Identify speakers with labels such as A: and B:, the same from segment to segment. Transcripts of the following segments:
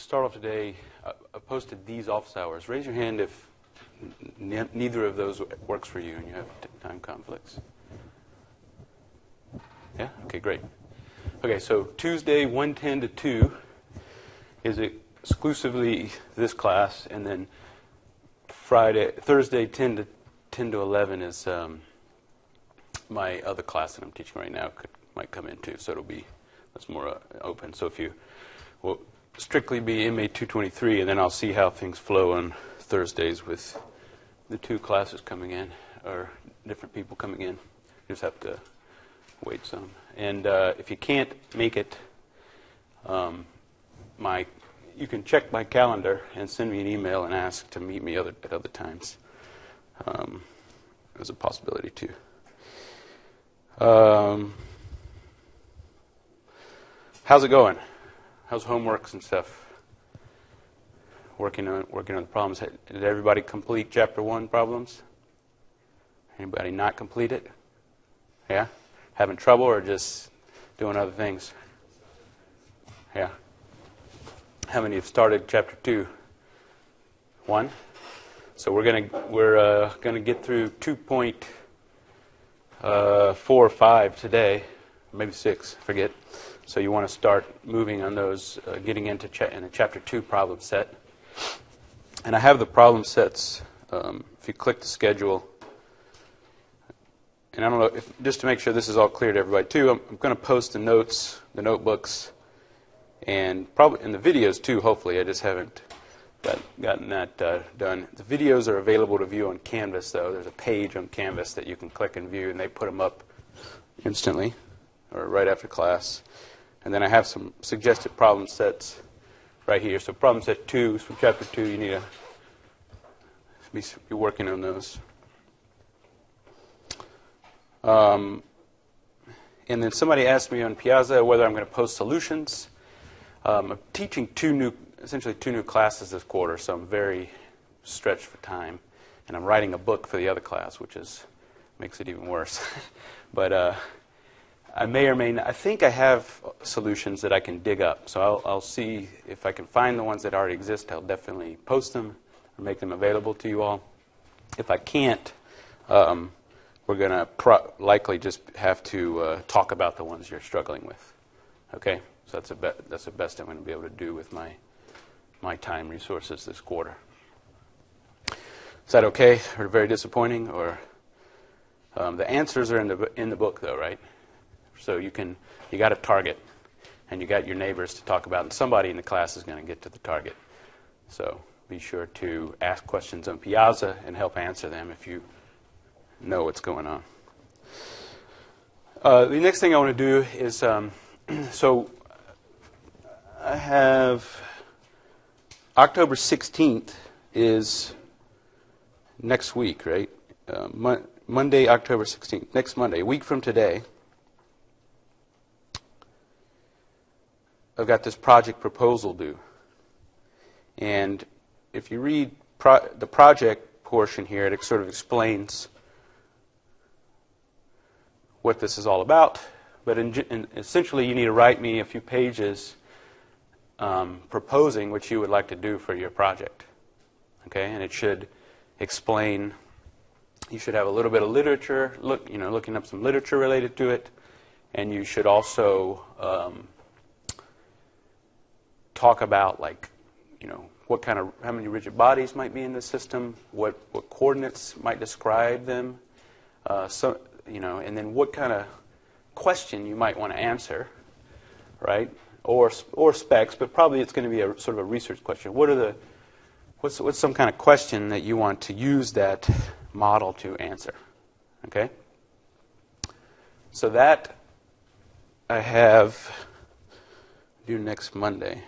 A: start off today, I I posted these office hours. Raise your hand if neither of those works for you and you have time conflicts. Yeah? Okay, great. Okay, so Tuesday, 110 to 2 is exclusively this class, and then Friday, Thursday, 10 to 10 to 11 is um, my other class that I'm teaching right now. Could might come into, so it'll be that's more uh, open. So if you will strictly be MAE 223, and then I'll see how things flow on Thursdays with the two classes coming in or different people coming in. You just have to wait some. And uh, if you can't make it, um, my you can check my calendar and send me an email and ask to meet me other, at other times. Um, a possibility too. Um, how's it going? How's homeworks and stuff? Working on working on the problems. Did everybody complete chapter one problems? Anybody not complete it? Yeah? Having trouble or just doing other things? Yeah. How many have started chapter two? One. So we're gonna we're uh, gonna get through two point uh, four or five today, maybe six. Forget. So you want to start moving on those, uh, getting into cha- in a chapter two problem set. And I have the problem sets. Um, if you click the schedule, and I don't know if just to make sure this is all clear to everybody too, I'm, I'm going to post the notes, the notebooks, and probably in the videos too. Hopefully, I just haven't got, gotten that uh, done. The videos are available to view on Canvas, though. There's a page on Canvas that you can click and view, and they put them up instantly or right after class. And then I have some suggested problem sets right here. So problem set two is from chapter two. You need to be, be working on those. Um, and then somebody asked me on Piazza whether I'm going to post solutions. Um, I'm teaching two new, essentially two new classes this quarter, so I'm very stretched for time. And I'm writing a book for the other class, which is makes it even worse. but uh, I may or may not. I think I have solutions that I can dig up. So I'll, I'll see if I can find the ones that already exist. I'll definitely post them or make them available to you all. If I can't, um, we're going to pro- likely just have to uh, talk about the ones you're struggling with. Okay? So that's, a be- that's the best I'm going to be able to do with my, my time resources this quarter. Is that okay? Or very disappointing? Or um, the answers are in the, in the book, though, right? So you can you got a target, and you got your neighbors to talk about, and somebody in the class is going to get to the target. So be sure to ask questions on Piazza and help answer them if you know what's going on. Uh, the next thing I want to do is um, so I have October 16th is next week, right? Uh, Mo- Monday, October 16th, next Monday, a week from today. I've got this project proposal due. And if you read pro- the project portion here, it sort of explains what this is all about. But in, in, essentially, you need to write me a few pages um, proposing what you would like to do for your project. Okay, and it should explain. You should have a little bit of literature, look, you know, looking up some literature related to it, and you should also um, talk about like, you know, what kind of how many rigid bodies might be in the system, what what coordinates might describe them, uh, so you know, and then what kind of question you might want to answer, right? Or or specs, but probably it's going to be a sort of a research question. What are the what's what's some kind of question that you want to use that model to answer? Okay. So that I have due next Monday.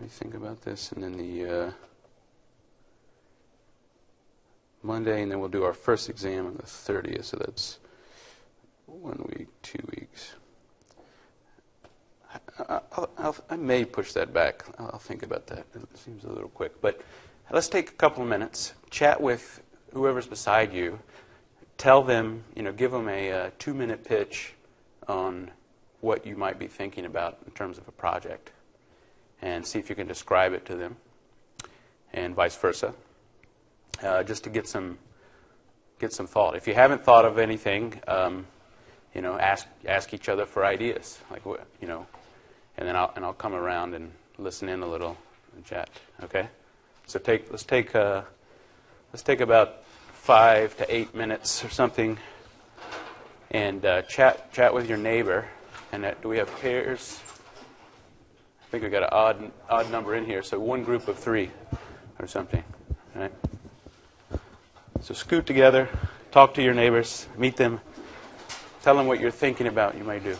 A: Let me think about this, and then the uh, Monday, and then we'll do our first exam on the 30th. So that's one week, two weeks. I, I'll, I'll, i may push that back. I'll think about that. It seems a little quick, but let's take a couple of minutes, chat with whoever's beside you, tell them, you know, give them a uh, two-minute pitch on
B: what you might be thinking about in terms of a project and see if you can describe it to them, and vice versa, uh, just to get some get some thought. If you haven't thought of anything, um, you know, ask ask each other for ideas, like you know, and then I'll and I'll come around and listen in a little and chat. Okay, so take let's take uh, let's take about five to eight minutes or something, and uh, chat chat with your neighbor. And uh, do we have pairs? I think we got an odd odd number in here, so one group of three or something. Right? So scoot together, talk to your neighbors, meet them, tell them what you're thinking about. You might do.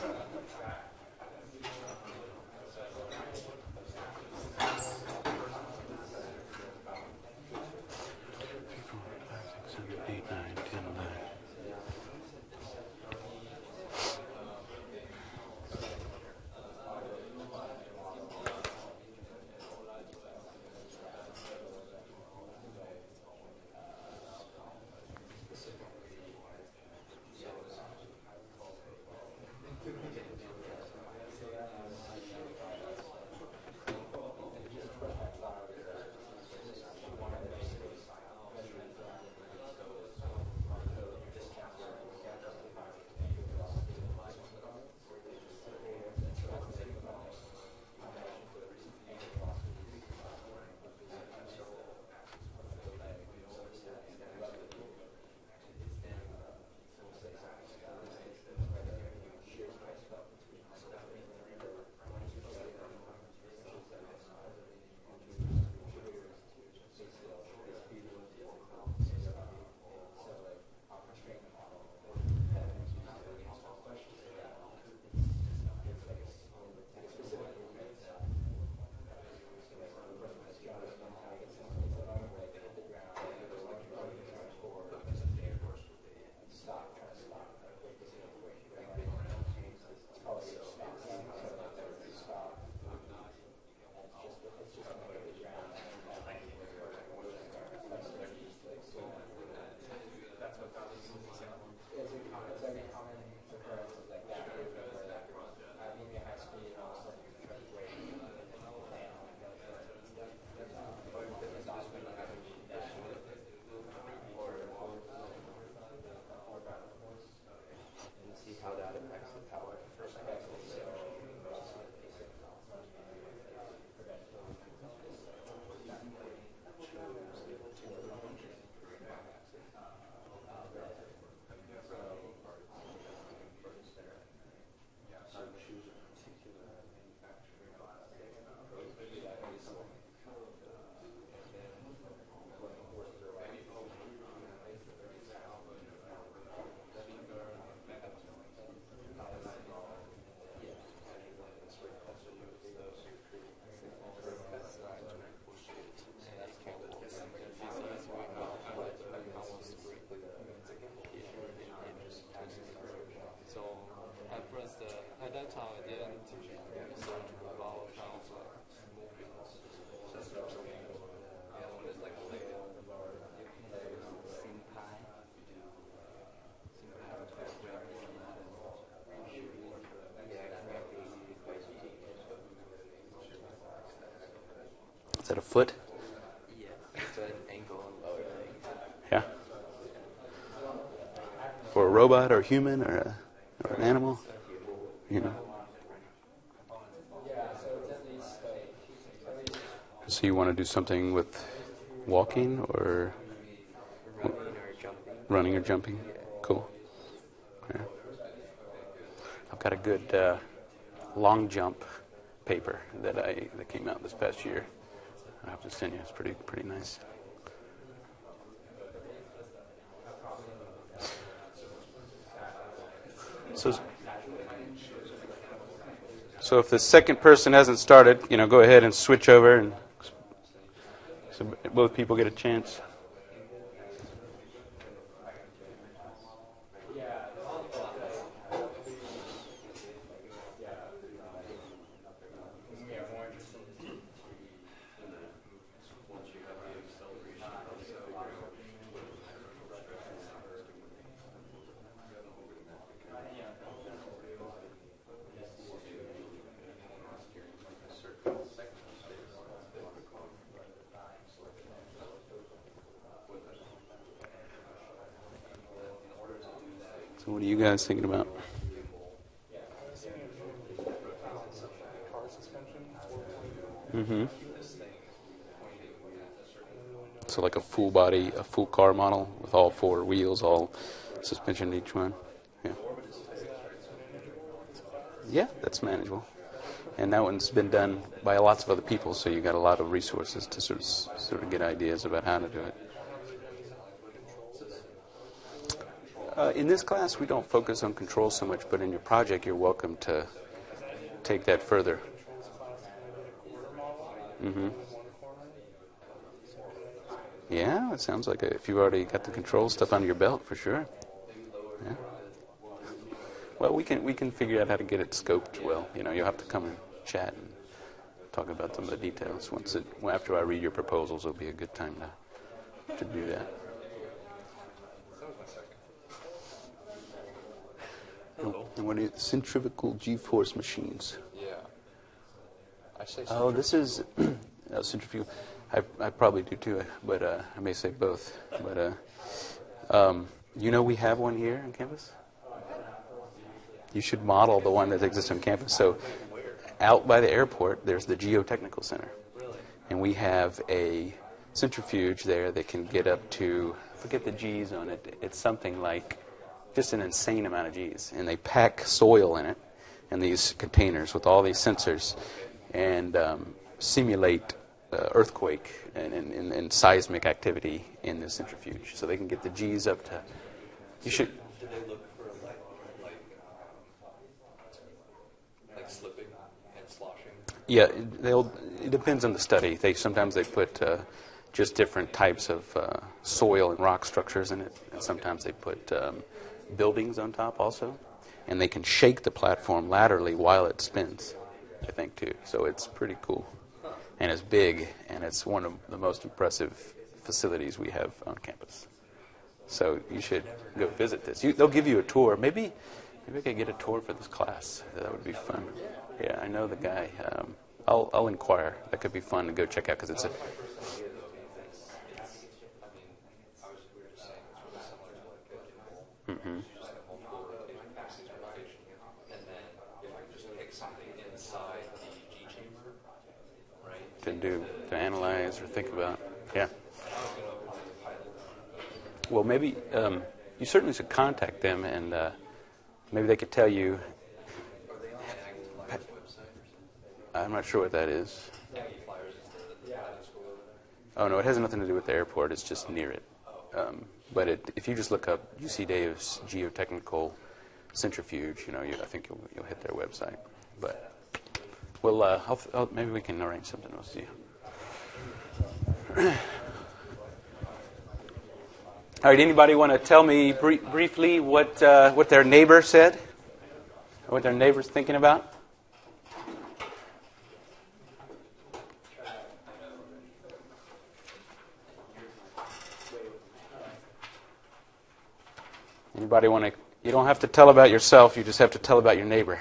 B: Foot?
C: Yeah, it's ankle lower leg.
B: Yeah. For a robot or a human or, a, or an animal? You know. So you want to do something with walking or
C: Running or jumping.
B: running or jumping? Cool. Yeah. I've got a good uh, long jump paper that I that came out this past year. It's pretty pretty nice. So, so if the second person hasn't started, you know, go ahead and switch over, and so both people get a chance.
A: Guys thinking about? Mm-hmm. So like a full body, a full car model with all four wheels, all suspension in each one. Yeah. Yeah, that's manageable. And that one's been done by lots of other people, so you got a lot of resources to sort of sort of get ideas about how to do it. Uh, in this class, we don't focus on control so much, but in your project, you're welcome to take that further. Mm-hmm. Yeah, it sounds like if you've already got the control stuff under your belt, for sure. Yeah. Well, we can we can figure out how to get it scoped well. You know, you'll have to come and chat and talk about some of the details. Once it after I read your proposals, it'll be a good time to to do that. And what is centrifugal G-force machines?
C: Yeah. I say
A: Oh, this is uh, centrifugal. I, I probably do too, but uh, I may say both. But uh, um, you know, we have one here on campus. You should model the one that exists on campus. So, out by the airport, there's the Geotechnical Center, and we have a centrifuge there that can get up to forget the G's on it. It's something like just an insane amount of G's, and they pack soil in it in these containers with all these sensors and um, simulate uh, earthquake and, and, and, seismic activity in the centrifuge. So they can get the G's up to. You should.
C: Do they look for like like like slipping and sloshing?
A: Yeah, they'll. It depends on the study. They sometimes they put uh, just different types of uh, soil and rock structures in it, and sometimes they put um, buildings on top also, and they can shake the platform laterally while it spins. I think too. So it's pretty cool, and it's big, and it's one of the most impressive facilities we have on campus. So you should go visit this. You, they'll give you a tour. Maybe, maybe I could get a tour for this class. That would be fun. Yeah, I know the guy. Um, I'll, I'll inquire. That could be fun to go check out because it's a. Mm-hmm.
C: And then if I just pick something inside the G chamber,
A: to do to analyze or think about. Yeah. Well, maybe um, you certainly should contact them, and uh, maybe they could tell you. I'm not sure what that is. Oh no, it has nothing to do with the airport. It's just near it. Um, but it, if you just look up UC Davis geotechnical centrifuge, you know, you, I think you'll, you'll hit their website. But well, uh, I'll, I'll, maybe we can arrange something. We'll see. All right. Anybody want to tell me br- briefly what uh, what their neighbor said? What their neighbor's thinking about? Anybody want to? You don't have to tell about yourself. You just have to tell about your neighbor.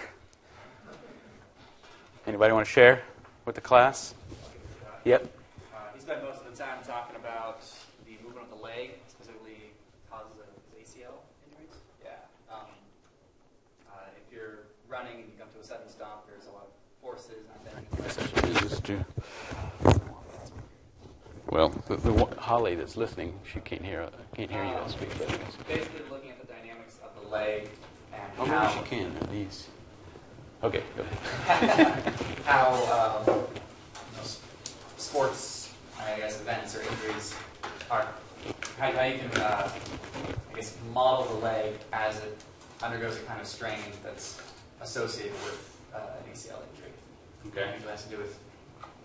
A: Anybody want to share with the class? Yep.
D: Uh, he spent most of the time talking about the movement of the leg, specifically causes of ACL injuries. Yeah. Um, uh, if you're running and you come to a sudden stop, there's a lot of forces and then
A: Just do- Well, the, the one- Holly that's listening, she can't hear can't hear you guys speak. But
D: basically looking at the dynamics of the leg and
A: maybe
D: how,
A: she can at least. Okay, go ahead.
D: how um, you know, sports, I guess, events or injuries are, how, how you can, uh, I guess, model the leg as it undergoes a kind of strain that's associated with uh, an ACL injury.
A: Okay.
D: It has to do with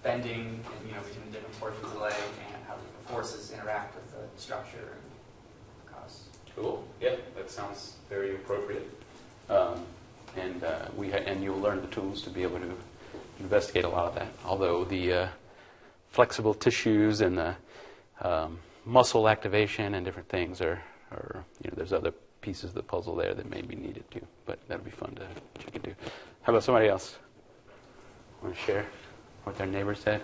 D: bending, you know, between different portions of the leg and how the forces interact with the structure and.
A: Cool. Yeah, that sounds very appropriate. Um, and uh, we ha- and you'll learn the tools to be able to investigate a lot of that. Although the uh, flexible tissues and the um, muscle activation and different things are, are, you know, there's other pieces of the puzzle there that may be needed too. But that'll be fun to check into. How about somebody else? Want to share what their neighbor said?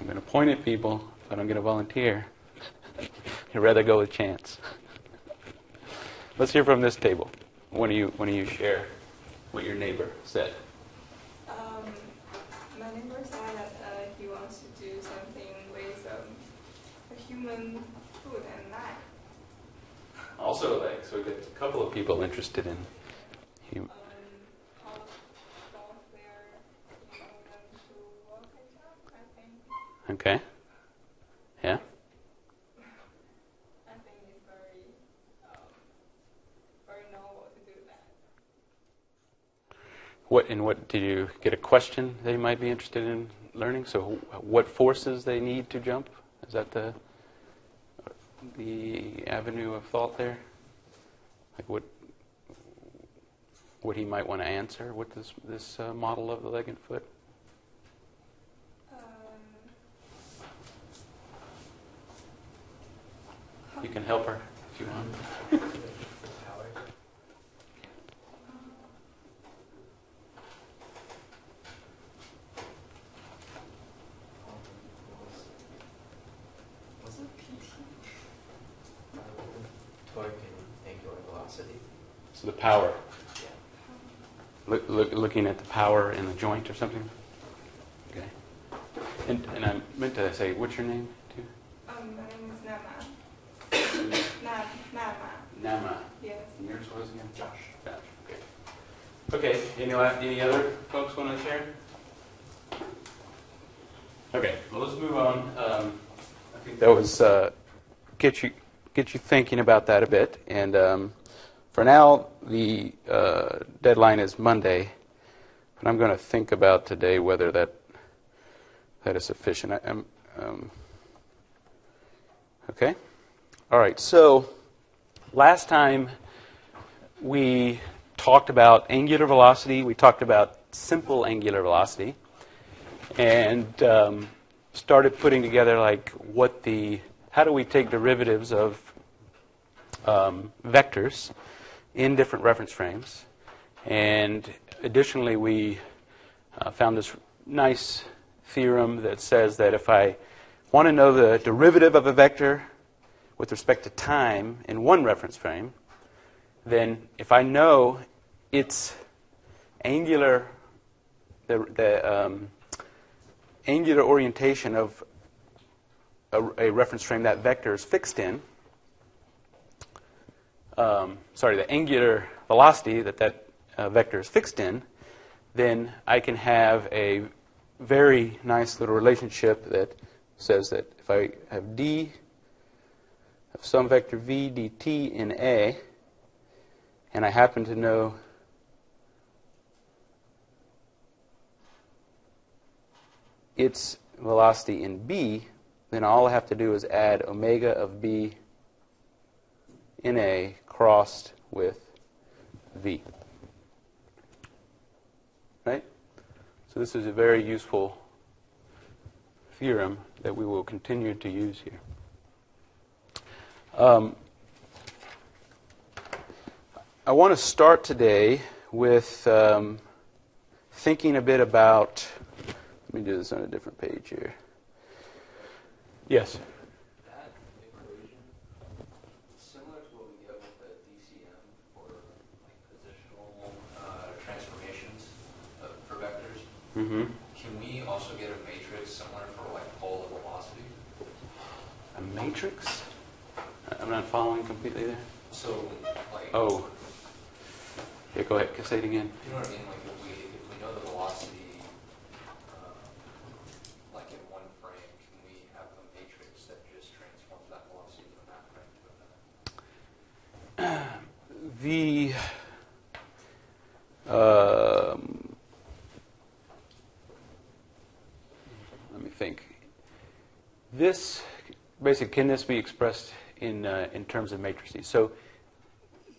A: I'm going to point at people, but I'm going to volunteer. You I'd rather go with chance. Let's hear from this table. When do you when do you share what your neighbor said?
E: Um, my neighbor said that uh, he wants to do something with um, a human food and neck.
A: Also, like, so we got a couple of people interested in. Hum-
E: Okay. how about there in order to work it out, I think.
A: okay. Yeah.
E: I think it's very, um, very novel to do that.
A: What and what did you get a question they might be interested in learning? So, what forces they need to jump? Is that the the avenue of thought there? Like what what he might want to answer with this this uh, model of the leg and foot?
E: Um,
A: You can help her if you want.
F: Was it PT? Torque and angular velocity.
A: So the power.
F: Yeah.
A: Look, look, looking at the power in the joint or something. Okay. And and I meant to say, what's your name too?
E: um, my name is Nama. Nam, Nama.
A: Nama.
E: Yes.
A: And yours was again? Josh. Josh, okay. Okay, any, any other folks want to share? Okay, well, let's move on. Um, I think that was, uh, get you, get you thinking about that a bit. And um, for now, the uh, deadline is Monday, but I'm going to think about today whether that, that is sufficient. I, I'm, um, okay? All right, so last time we talked about angular velocity, we talked about simple angular velocity, and um, started putting together like what the how do we take derivatives of um, vectors in different reference frames, and additionally we uh, found this nice theorem that says that if I want to know the derivative of a vector with respect to time in one reference frame, then if I know its angular, the, the um, angular orientation of a, a, reference frame that vector is fixed in, um, sorry, the angular velocity that that uh, vector is fixed in, then I can have a very nice little relationship that says that if I have d of some vector v dt in A, and I happen to know its velocity in B, then all I have to do is add omega of B in A crossed with V. Right? This is a very useful theorem that we will continue to use here. Um, I want to start today with um, thinking a bit about. Let me do this on a different page here. Yes.
F: That equation, similar to what we get with the DCM for like positional uh, transformations of, for vectors,
A: Mm-hmm.
F: can we also get a matrix similar for like polar velocity?
A: A matrix? I'm not following completely there.
F: So like,
A: Oh. Yeah, go ahead. Say it again.
F: you know what I mean? Like if we if we know the velocity, uh, like in one frame, can we have a matrix that just transforms that velocity from that frame to another?
A: The um, let me think. This basically can this be expressed in uh, in terms of matrices? So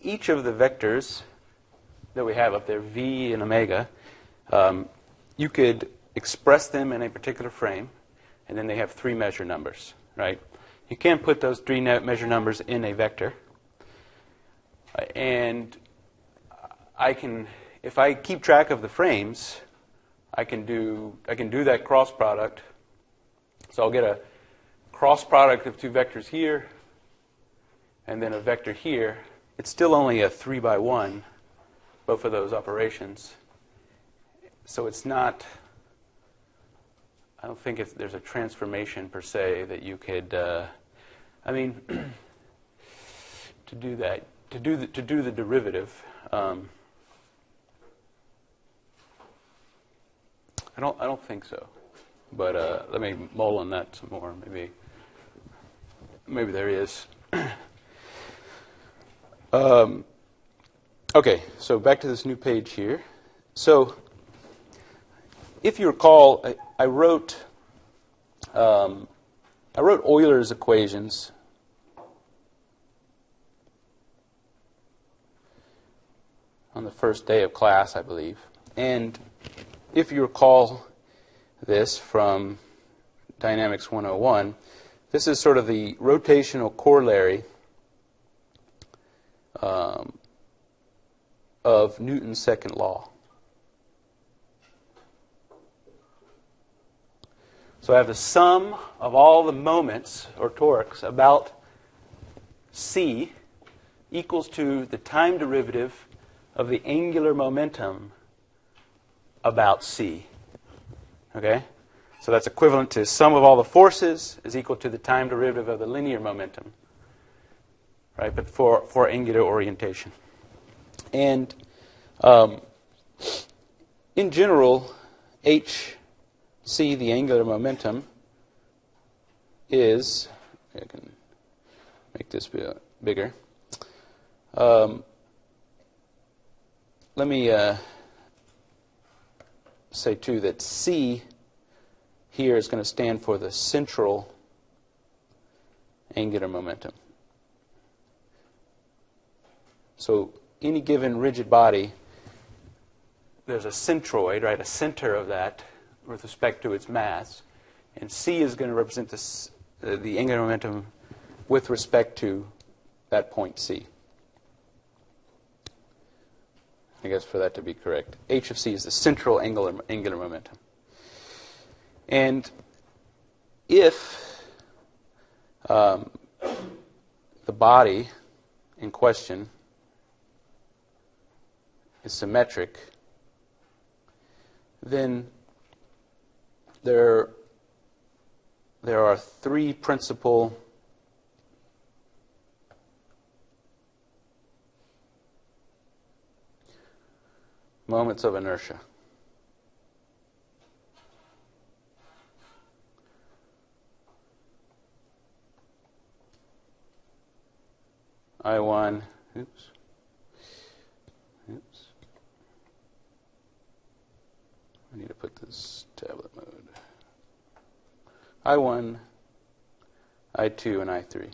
A: each of the vectors that we have up there, v and omega, um, you could express them in a particular frame, and then they have three measure numbers, right? You can't put those three measure numbers in a vector. And I can, if I keep track of the frames, I can do I can do that cross product. So I'll get a cross product of two vectors here and then a vector here, it's still only a 3 by 1, both of those operations. So it's not, I don't think there's a transformation per se that you could, uh, I mean, to do that, to do the, to do the derivative, um, I don't, I don't think so. But uh, let me mull on that some more. Maybe, maybe there is. um, okay, so back to this new page here. So, if you recall, I, I wrote, um, I wrote Euler's equations. On the first day of class, I believe. And if you recall this from Dynamics 101, this is sort of the rotational corollary um, of Newton's second law. So I have the sum of all the moments or torques about c equals to the time derivative of the angular momentum about c. Okay? So that's equivalent to sum of all the forces is equal to the time derivative of the linear momentum. Right? But for, for angular orientation. And um, in general, hc, the angular momentum, is, I can make this bigger. Um, let me uh, say, too, that C here is going to stand for the central angular momentum. So any given rigid body, there's a centroid, right, a center of that with respect to its mass, and C is going to represent this, uh, the angular momentum with respect to that point C. I guess for that to be correct. H of C is the central angular, angular momentum. And if um, the body in question is symmetric, then there, there are three principal moments of inertia. I1, oops, oops. I need to put this tablet mode. I1, I2, and I3.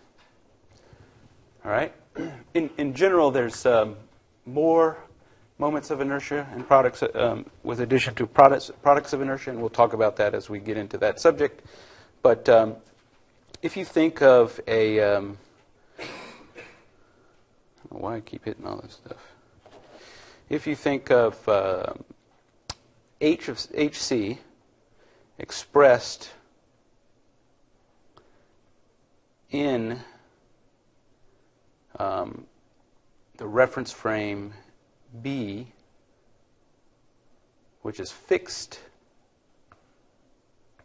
A: All right? In, in general, there's um, more moments of inertia and products um, with addition to products, products of inertia, and we'll talk about that as we get into that subject. But um, if you think of a, um, why I keep hitting all this stuff. If you think of uh, H of HC expressed in um, the reference frame B, which is fixed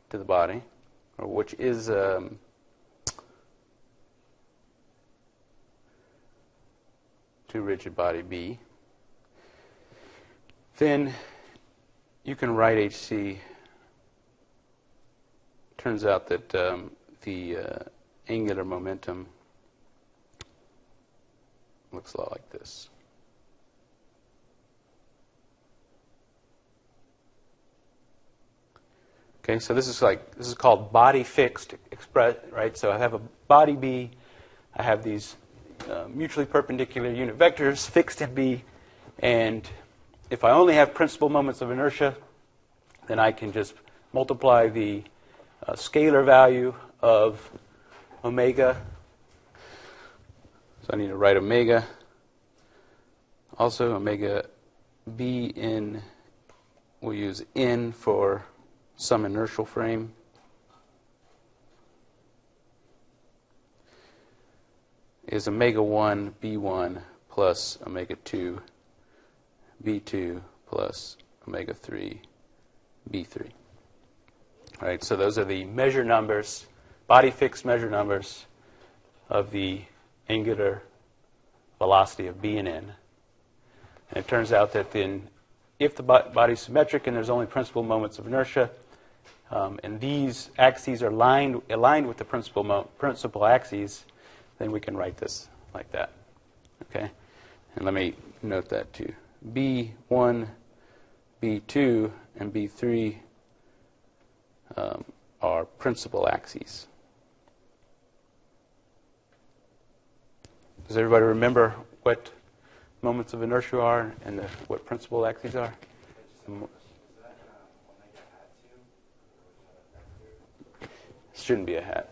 A: to the body, or which is um, to rigid body B, then you can write HC. Turns out that um, the uh, angular momentum looks a lot like this. Okay, so this is like this is called body fixed express, right? So I have a body B, I have these uh, mutually perpendicular unit vectors fixed in B, and if I only have principal moments of inertia, then I can just multiply the uh, scalar value of omega. So I need to write omega. Also, omega B in, we'll use N for some inertial frame. Is omega 1 b1 plus omega 2 b2 plus omega 3 b3. All right, so those are the measure numbers, body fixed measure numbers of the angular velocity of b and n. And it turns out that then, if the body is symmetric and there's only principal moments of inertia, um, and these axes are lined, aligned with the principal, mo- principal axes, then we can write this like that. Okay? And let me note that too. B1, B2, and B3 um, are principal axes. Does everybody remember what moments of inertia are and the, what principal axes are? Shouldn't be a hat.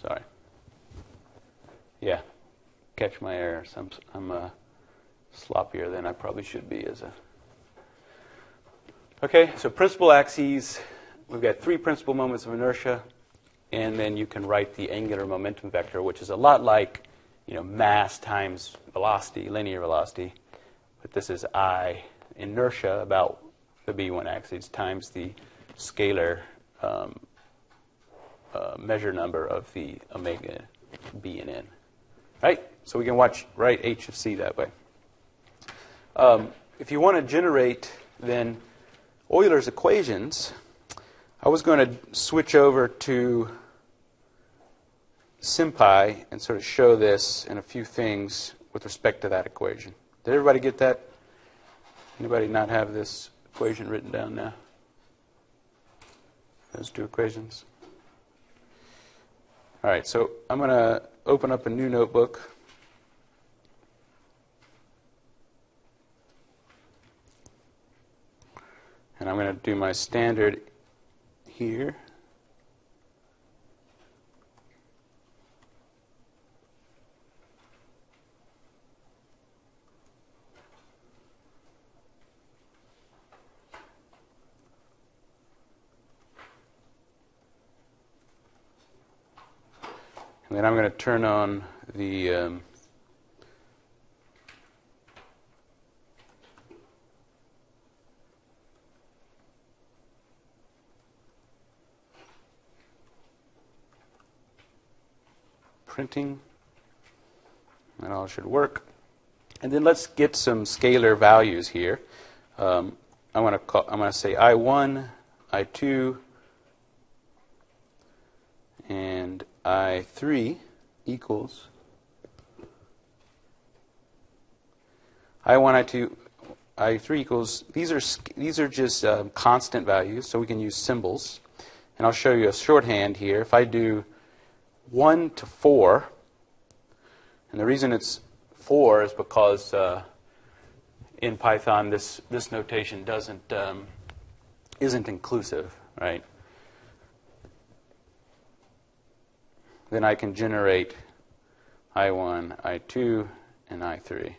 A: Sorry. Yeah. Catch my errors. I'm, I'm uh, sloppier than I probably should be as a. Okay, so principal axes. We've got three principal moments of inertia, and then you can write the angular momentum vector, which is a lot like, you know, mass times velocity, linear velocity, but this is I inertia about the b1 axis times the scalar um, uh, measure number of the omega b and n. Right? So we can watch write h of c that way. Um, if you want to generate then Euler's equations, I was going to switch over to SymPy and sort of show this and a few things with respect to that equation. Did everybody get that? Anybody not have this equation written down now? Those two equations? All right, so I'm going to open up a new notebook. And I'm going to do my standard here. And then I'm going to turn on the um, printing. That all should work. And then let's get some scalar values here. Um, I'm going to call, I'm going to say I1, I2, and I3 equals I1, I2, I3 equals, these are, these are just um, constant values, so we can use symbols. And I'll show you a shorthand here. If I do 1 to 4, and the reason it's 4 is because uh, in Python this, this notation doesn't, um, isn't inclusive, right? Then I can generate I1, I2, and I3.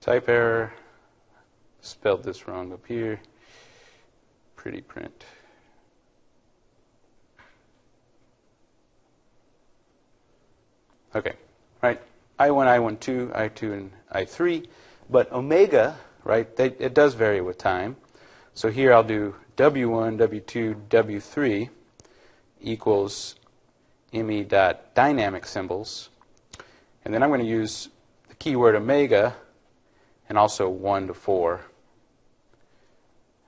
A: Type error, spelled this wrong up here. Pretty print. Okay, right. I1, I1, 2, I2, and I3. But omega right? They, it does vary with time. So here I'll do W1, W2, W3 equals ME dot dynamic symbols. And then I'm going to use the keyword omega and also 1 to 4.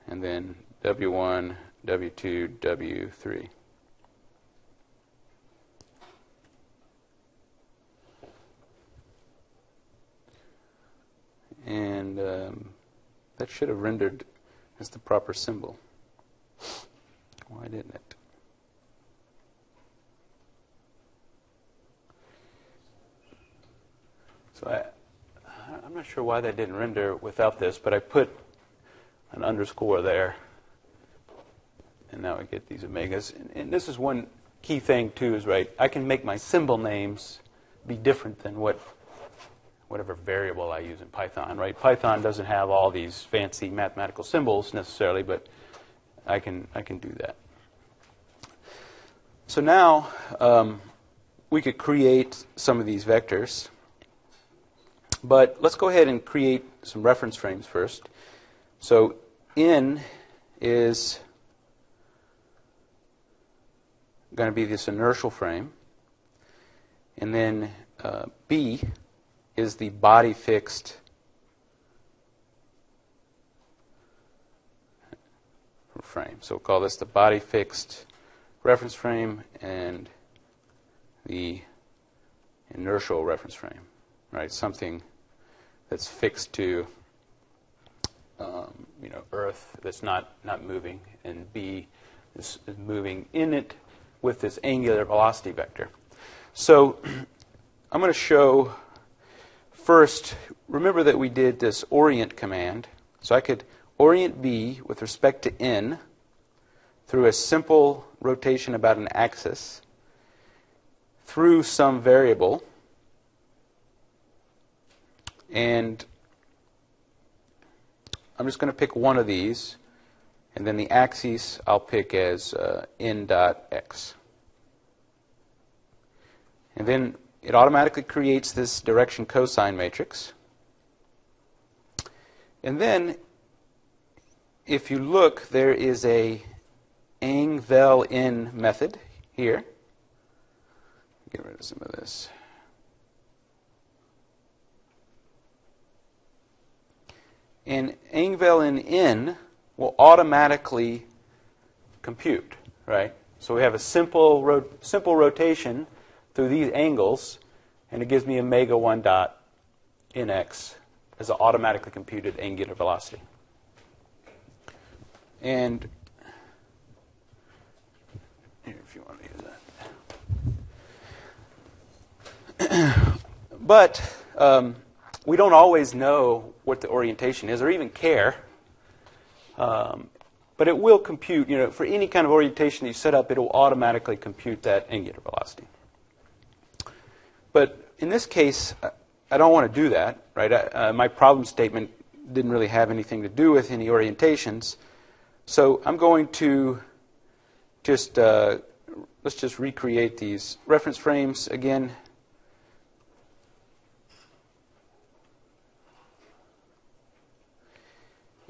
A: And then W1, W2, W3. And um, that should have rendered as the proper symbol. Why didn't it? So I, I'm not sure why that didn't render without this, but I put an underscore there, and now I get these omegas. And, and this is one key thing too, is right. I can make my symbol names be different than what whatever variable I use in Python, right? Python doesn't have all these fancy mathematical symbols necessarily, but I can, I can do that. So now um, we could create some of these vectors. But let's go ahead and create some reference frames first. So in is going to be this inertial frame. And then uh, B is the body fixed frame. So we'll call this the body fixed reference frame and the inertial reference frame, right? Something that's fixed to, um, you know, Earth that's not, not moving, and B is, is moving in it with this angular velocity vector. So I'm going to show first, remember that we did this orient command. So I could orient B with respect to n through a simple rotation about an axis through some variable. And I'm just going to pick one of these. And then the axis I'll pick as uh, n dot x. And then it automatically creates this direction cosine matrix. And then, if you look, there is a ang vel in method here. Get rid of some of this. And ang vel in in will automatically compute, right? So we have a simple ro- simple rotation through these angles, and it gives me omega 1 dot in x as an automatically computed angular velocity. And here, if you want to use that. but um, we don't always know what the orientation is or even care. Um, but it will compute, you know, for any kind of orientation you set up, it will automatically compute that angular velocity. But in this case, I don't want to do that, right? Uh, my problem statement didn't really have anything to do with any orientations. So I'm going to just, uh, let's just recreate these reference frames again.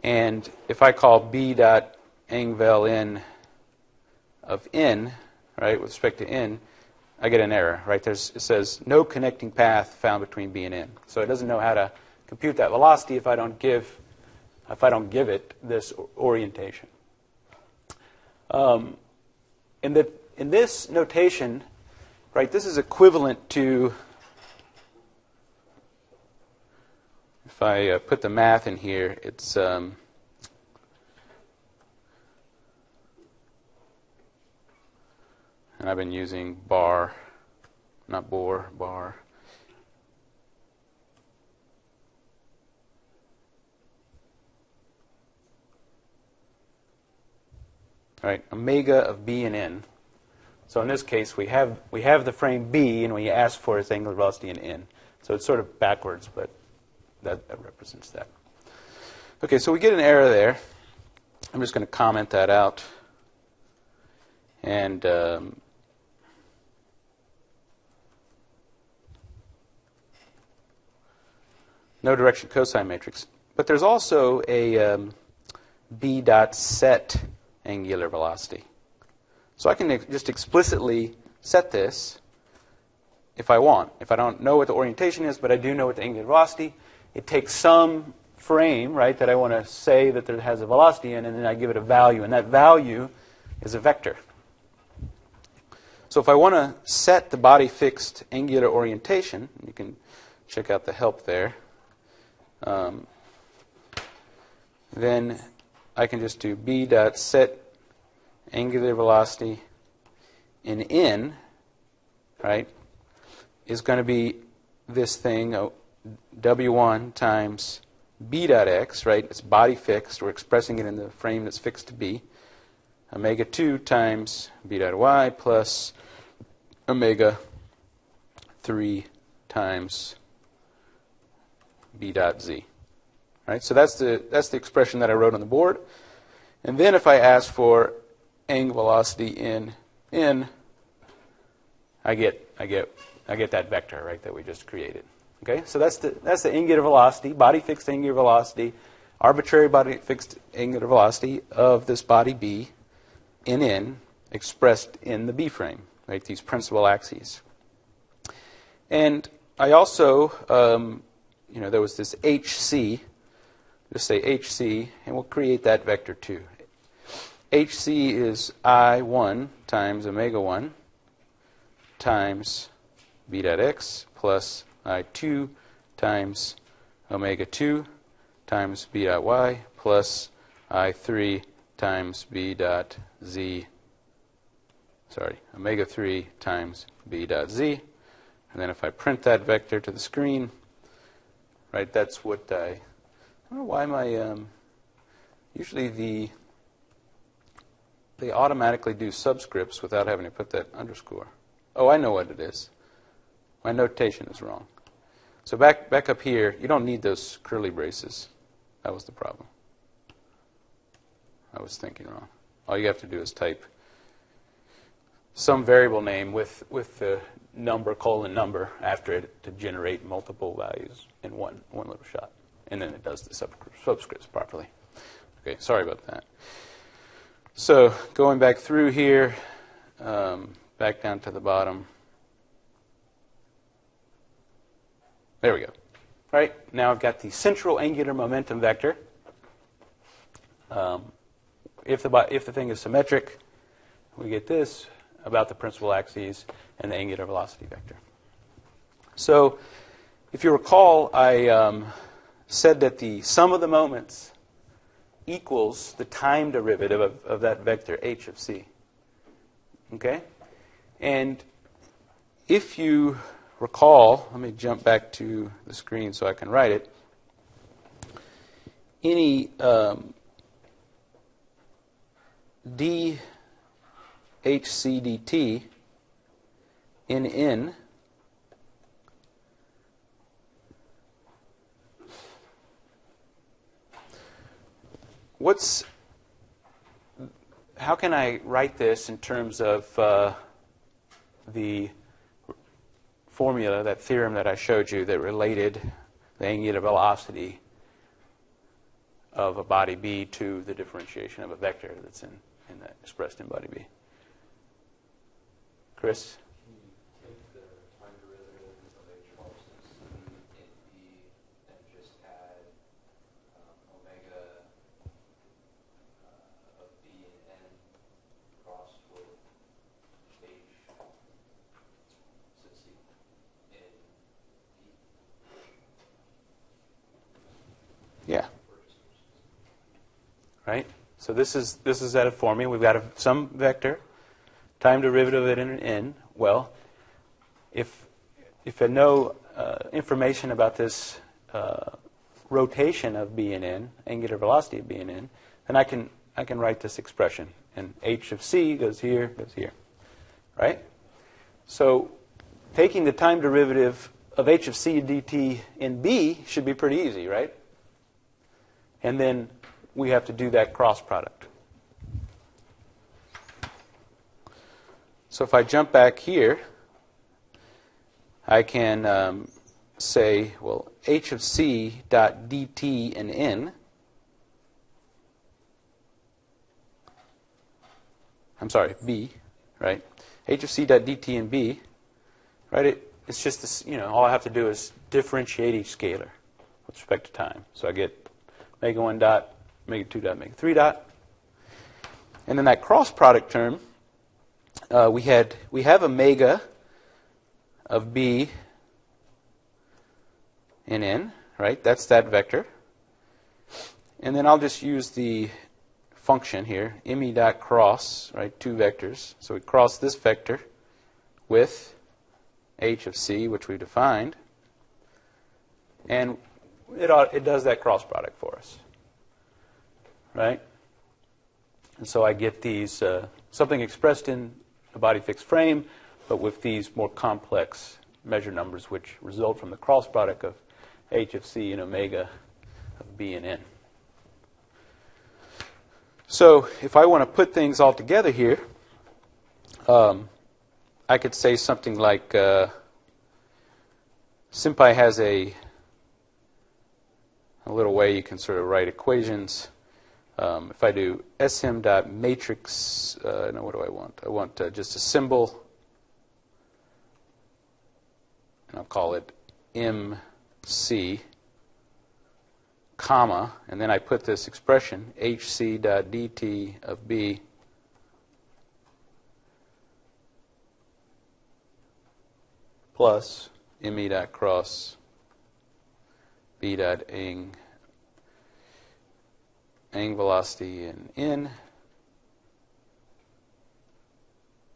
A: And if I call b dot angvel in of n, right, with respect to n, I get an error, right? There's, it says no connecting path found between B and N. So it doesn't know how to compute that velocity if I don't give, if I don't give it this orientation. Um, in, the, in this notation, right, this is equivalent to, if I uh, put the math in here, it's, um, and I've been using bar, not bore, bar. All right, omega of b and n. So in this case, we have we have the frame b, and we ask for its angular velocity in n. So it's sort of backwards, but that, that represents that. Okay, so we get an error there. I'm just going to comment that out. And um, no direction cosine matrix. But there's also a um, b dot set angular velocity. So I can ex- just explicitly set this if I want. If I don't know what the orientation is, but I do know what the angular velocity, it takes some frame, right, that I want to say that there has a velocity in, and then I give it a value, and that value is a vector. So if I want to set the body fixed angular orientation, you can check out the help there um, then I can just do b dot set angular velocity in n, right, is going to be this thing, oh, w1 times b dot x, right? It's body fixed. We're expressing it in the frame that's fixed to b. Omega 2 times b dot y plus omega 3 times b dot z. Right? So that's the, that's the expression that I wrote on the board. And then if I ask for angular velocity in n, I get, I get, I get that vector, right, that we just created. Okay? So that's the, that's the angular velocity, body fixed angular velocity, arbitrary body fixed angular velocity of this body B in n expressed in the B frame, right, these principal axes. And I also, um, you know, there was this HC, just say HC, and we'll create that vector too. HC is I1 times omega 1 times b dot x plus I2 times omega 2 times b dot y plus I3 times b dot z, sorry, omega 3 times b dot z. And then if I print that vector to the screen, right, that's what I, I don't know why my, um, usually the, they automatically do subscripts without having to put that underscore. Oh, I know what it is. My notation is wrong. So back, back up here, you don't need those curly braces. That was the problem. I was thinking wrong. All you have to do is type some variable name with, with the number colon number after it to generate multiple values in one, one little shot. And then it does the subscripts properly. Okay, sorry about that. So going back through here, um, back down to the bottom. There we go. All right, now I've got the central angular momentum vector. Um, if, the, if the thing is symmetric, we get this about the principal axes and the angular velocity vector. So, if you recall, I um, said that the sum of the moments equals the time derivative of, of that vector h of c. Okay? And if you recall, let me jump back to the screen so I can write it. Any um, d HCDT in N what's how can I write this in terms of uh, the formula, that theorem that I showed you that related the angular velocity of a body B to the differentiation of a vector that's in in that expressed in body B. Chris?
F: Can you take the time derivative of h pulses in B and just add omega of B and N crossed with h sub C in D?
A: Yeah. Right? So this is this is at a formula. We've got a, some vector, time derivative of it in n. Well, if if I know uh, information about this uh, rotation of b and n, angular velocity of b and n, then I can I can write this expression, and h of c goes here, goes here, right? So taking the time derivative of h of c dt in b should be pretty easy, right? And then we have to do that cross product. So if I jump back here, I can um, say, well, h of c dot dt in n. I'm sorry, b, right? h of c dot dt in b, right? It, it's just this, you know, all I have to do is differentiate each scalar with respect to time. So I get omega 1 dot omega 2 dot, omega 3 dot. And then that cross product term, uh, we had we have omega of b in n, right? That's that vector. And then I'll just use the function here, me dot cross, right? Two vectors. So we cross this vector with h of c, which we defined, and it, it does that cross product for us right? And so I get these, uh, something expressed in a body fixed frame, but with these more complex measure numbers, which result from the cross product of h of c and omega of b and n. So if I want to put things all together here, um, I could say something like uh, has a, a little way you can sort of write equations. Um, if I do sm dot matrix, uh, no, what do I want? I want uh, just a symbol, and I'll call it mc comma, and then I put this expression, hc dot dt of b. Plus me dot cross b dot ang ang velocity in n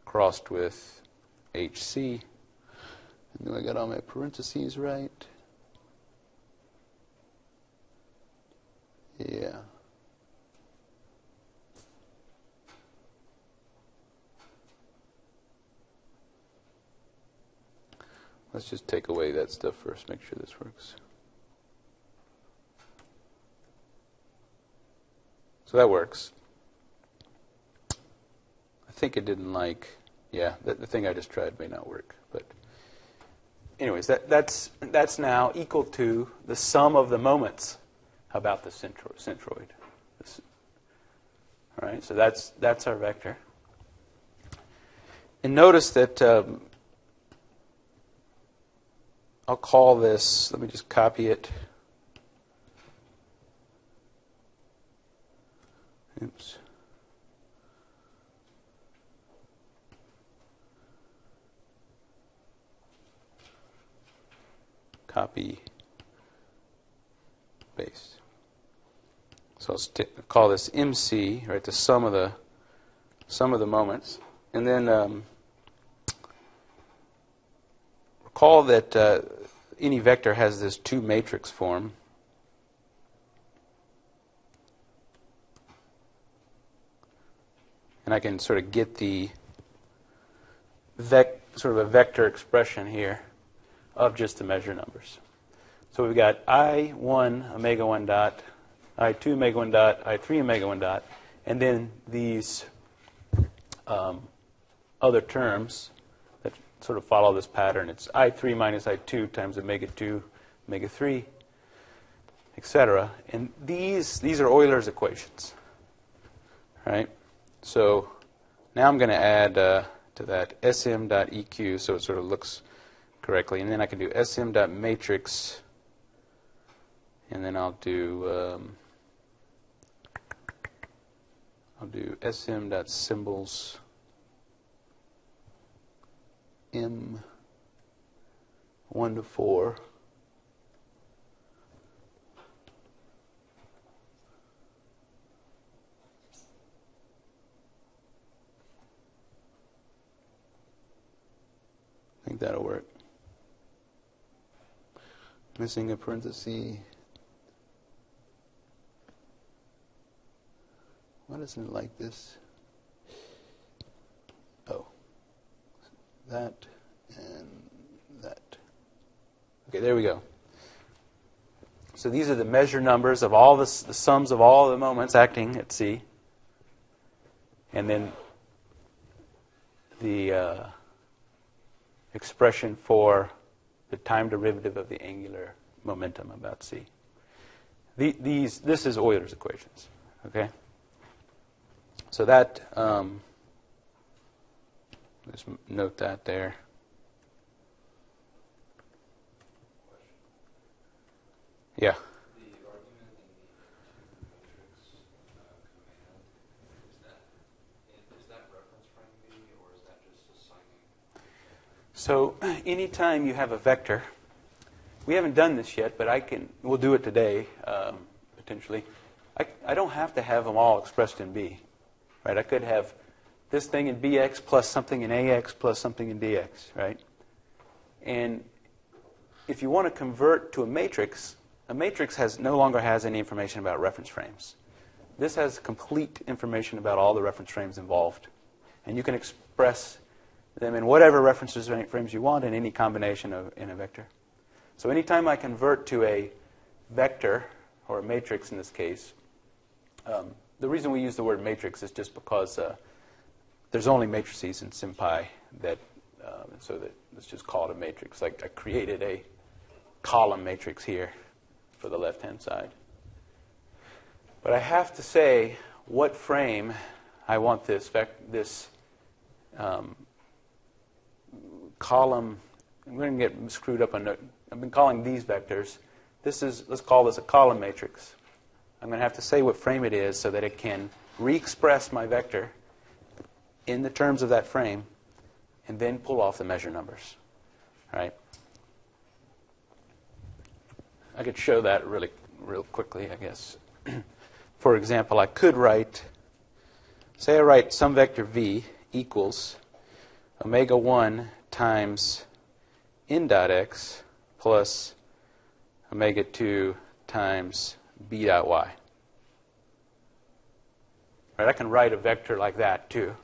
A: crossed with hc. And do I got all my parentheses right? Yeah. Let's just take away that stuff first, make sure this works. So that works. I think it didn't like, yeah, the, the thing I just tried may not work. But, anyways, that, that's, that's now equal to the sum of the moments about the centro- centroid. This, all right, so that's, that's our vector. And notice that um, I'll call this, let me just copy it. Oops. Copy, paste. So I'll call this MC, right? The sum of the sum of the moments, and then um, recall that uh, any vector has this two matrix form. And I can sort of get the vec- sort of a vector expression here of just the measure numbers. So we've got I1 omega 1 dot, I2 omega 1 dot, I3 omega 1 dot, and then these um, other terms that sort of follow this pattern. It's I3 minus I2 times omega 2, omega 3, etc. And these, these are Euler's equations, right? So now I'm going to add uh, to that sm.eq so it sort of looks correctly. And then I can do sm.matrix, and then I'll do um, I'll do sm.symbols m 1 to 4. Think that'll work. Missing a parenthesis. Why doesn't it like this? Oh. That and that. Okay, there we go. So these are the measure numbers of all the, the sums of all the moments acting at C. And then the uh, expression for the time derivative of the angular momentum about C. The, these, this is Euler's equations. Okay? So that, um, just note that there. Yeah.
C: The argument in the matrix uh, command, is that, is that reference frame B or is that just assigning?
A: So anytime you have a vector, we haven't done this yet, but I can. We'll do it today, um, potentially. I, I don't have to have them all expressed in B, right? I could have this thing in bx plus something in ax plus something in dx, right? And if you want to convert to a matrix, a matrix has no longer has any information about reference frames. This has complete information about all the reference frames involved, and you can express them in whatever references frames you want in any combination of in a vector. So anytime I convert to a vector, or a matrix in this case, um, the reason we use the word matrix is just because uh, there's only matrices in SymPy that, um, so that let's just call it a matrix. Like I created a column matrix here for the left-hand side. But I have to say what frame I want this this um, column. I'm going to get screwed up on. I've been calling these vectors. This is let's call this a column matrix. I'm going to have to say what frame it is so that it can re-express my vector in the terms of that frame, and then pull off the measure numbers. All right. I could show that really, real quickly, I guess. For example, I could write, say I write some vector v equals omega 1 times n dot x plus omega 2 times b dot y. Right, I can write a vector like that too.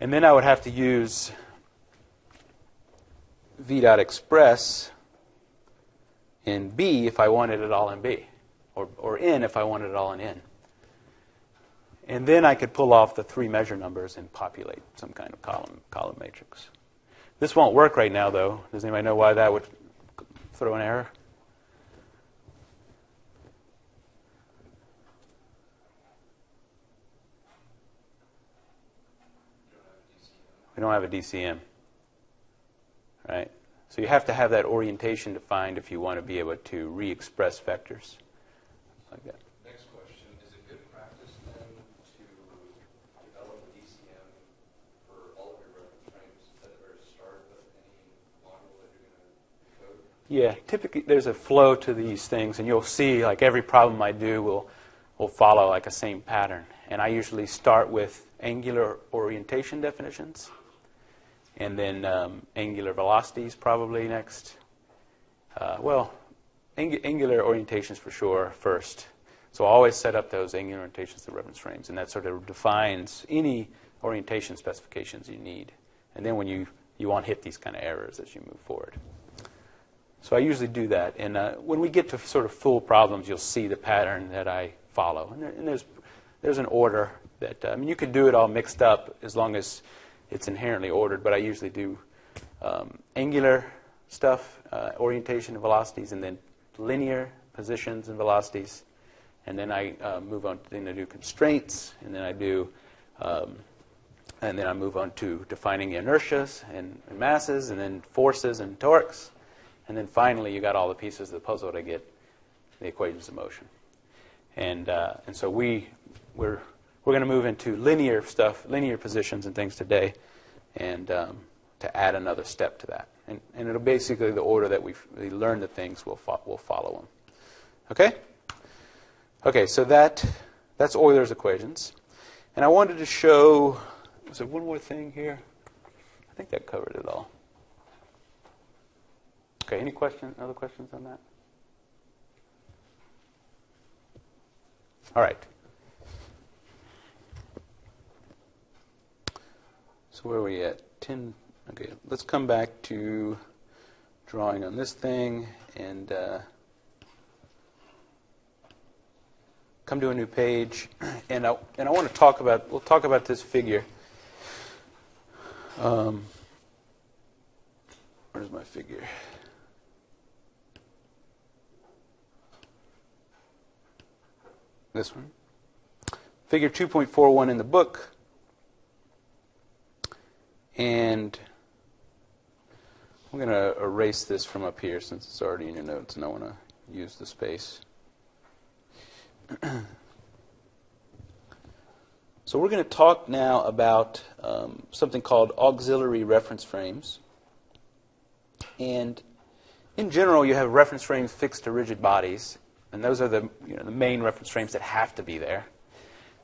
A: And then I would have to use v dot express in B if I wanted it all in B, or, or in if I wanted it all in N. And then I could pull off the three measure numbers and populate some kind of column, column matrix. This won't work right now, though. Does anybody know why that would throw an error? We don't have a DCM. Right? So you have to have that orientation defined if you want to be able to re-express vectors like that.
C: Next question, is it good practice then to develop a DCM for all of your reference frames at the very start of any module that you're going to code?
A: Yeah, typically there's a flow to these things, and you'll see like every problem I do will will follow like a same pattern. And I usually start with angular orientation definitions, and then um, angular velocities probably next. Uh, well, ang- angular orientations for sure first. So I always set up those angular orientations to reference frames, and that sort of defines any orientation specifications you need. And then when you you won't hit these kind of errors as you move forward. So I usually do that, and uh, when we get to sort of full problems, you'll see the pattern that I follow, and, there, and there's there's an order that uh, I mean you could do it all mixed up as long as it's inherently ordered, but I usually do um, angular stuff, uh, orientation and velocities, and then linear positions and velocities, and then I uh, move on. to, Then I do constraints, and then I do, um, and then I move on to defining inertias and, and masses, and then forces and torques, and then finally you got all the pieces of the puzzle to get the equations of motion, and uh, and so we we're we're going to move into linear stuff, linear positions and things today, and um, to add another step to that. And, and it'll basically the order that we we learn the things, we'll, fo- we'll follow them. Okay? Okay, so that, that's Euler's equations. And I wanted to show, was there one more thing here? I think that covered it all. Okay, any questions, other questions on that? All right. So where are we at? 10. Okay, let's come back to drawing on this thing and uh, come to a new page. And I, and I want to talk about, we'll talk about this figure. Um, where's my figure? This one. Figure 2.41 in the book. And I'm going to erase this from up here since it's already in your notes and I want to use the space. so we're going to talk now about um, something called auxiliary reference frames. And in general, you have reference frames fixed to rigid bodies, and those are the, you know, the main reference frames that have to be there.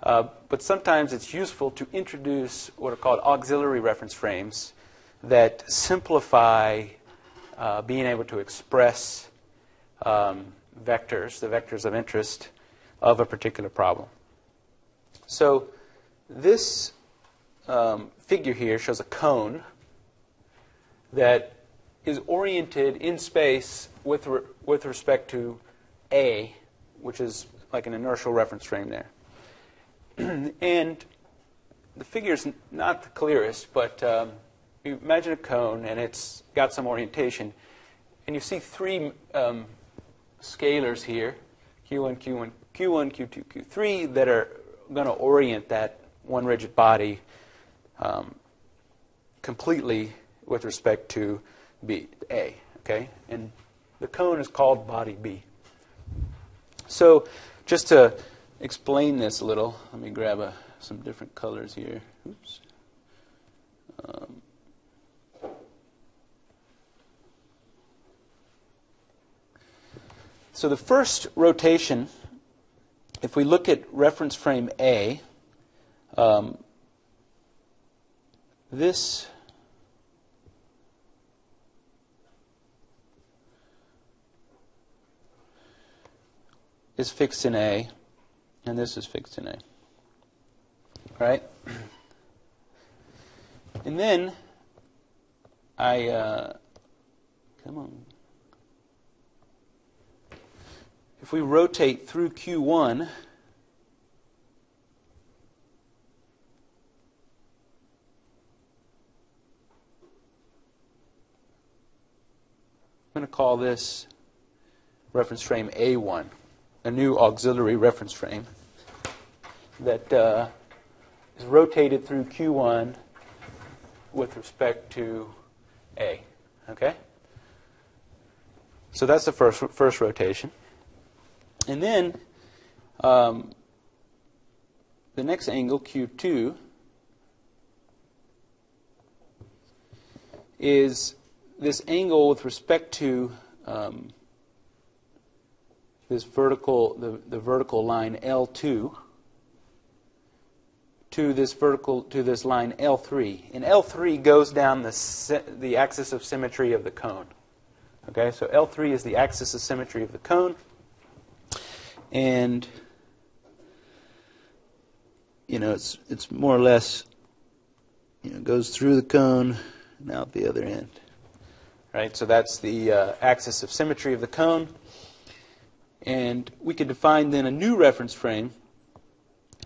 A: Uh, but sometimes it's useful to introduce what are called auxiliary reference frames that simplify uh, being able to express um, vectors, the vectors of interest of a particular problem. So this um, figure here shows a cone that is oriented in space with, re- with respect to A, which is like an inertial reference frame there. and the figure is not the clearest, but um, you imagine a cone and it's got some orientation. And you see three um, scalars here Q1, Q1, Q1, Q2, Q3 that are going to orient that one rigid body um, completely with respect to B, A. Okay? And the cone is called body B. So, just to explain this a little, let me grab a, some different colors here. Oops. Um, so, the first rotation, if we look at reference frame A, um, this is fixed in A, and this is fixed in A. Right? And then I, uh, come on. If we rotate through Q1, I'm going to call this reference frame A1 a new auxiliary reference frame that uh, is rotated through Q1 with respect to A. Okay? So that's the first, first rotation. And then um, the next angle, Q2, is this angle with respect to um, this vertical, the, the vertical line L2 to this vertical to this line L3. And L3 goes down the, the axis of symmetry of the cone. Okay, so L3 is the axis of symmetry of the cone. And you know, it's it's more or less you know, goes through the cone and out the other end. Right? So that's the uh, axis of symmetry of the cone. And we could define then a new reference frame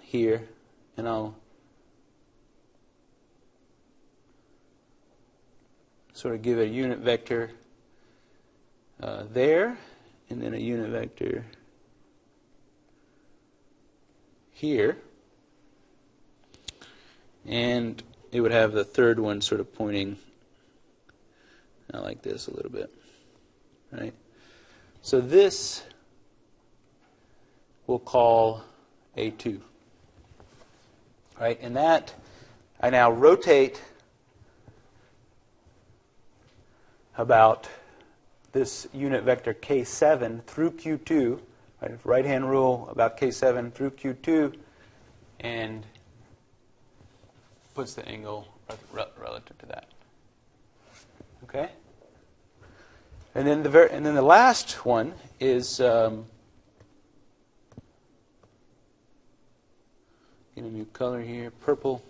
A: here, and I'll sort of give it a unit vector uh, there, and then a unit vector here. And it would have the third one sort of pointing out like this a little bit. Right? So this we'll call A2. Right? And that, I now rotate about this unit vector K7 through Q2, right, right hand rule about K7 through Q2, and puts the angle relative to that. Okay? And then the, ver- and then the last one is um, Get a new color here, purple.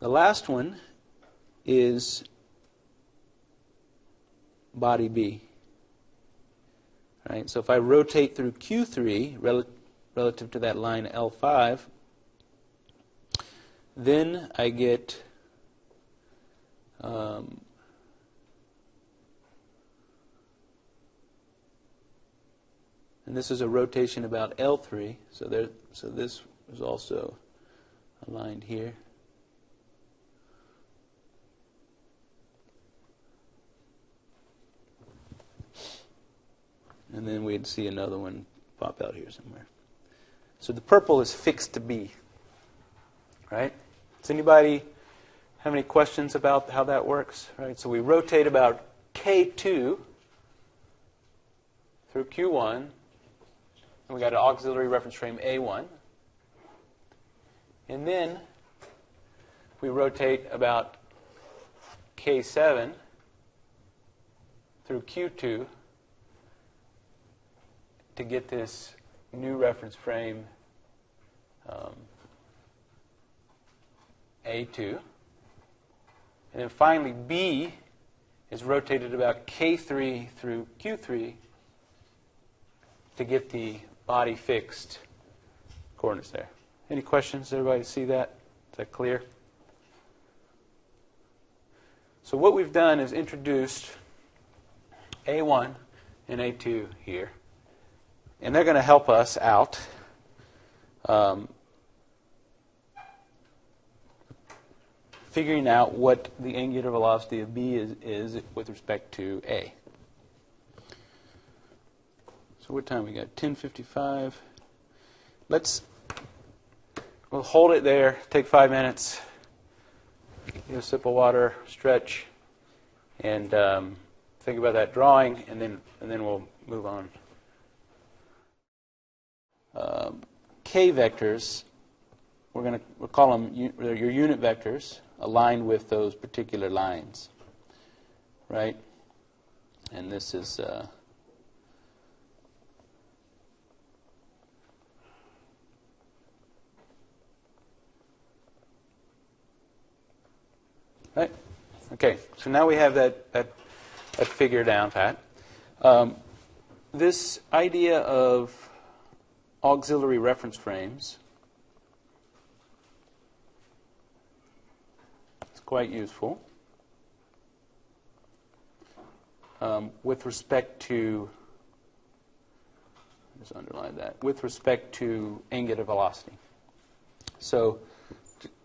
A: The last one is body B. Right. so if I rotate through Q3 rel- relative to that line L5, then I get um, and this is a rotation about L3, so there, so this is also aligned here. And then we'd see another one pop out here somewhere. So the purple is fixed to B. Right? Does anybody have any questions about how that works? Right? So we rotate about K2 through Q1. And we got an auxiliary reference frame A1. And then we rotate about K7 through Q2 to get this new reference frame um, A2. And then finally, B is rotated about k3 through q3 to get the body fixed coordinates there. Any questions? Everybody see that? Is that clear? So what we've done is introduced A1 and A2 here. And they're going to help us out. Um, figuring out what the angular velocity of B is, is with respect to A. So what time we got? 10:55. Let's we'll hold it there. Take five minutes. Get a sip of water, stretch, and um, think about that drawing, and then and then we'll move on. Um, K vectors. We're going to we'll call them your unit vectors aligned with those particular lines, right? And this is. Uh, Right? Okay, so now we have that, that, that figure down, Pat. Um, this idea of auxiliary reference frames is quite useful um, with respect to, just underline that, with respect to angular velocity. So,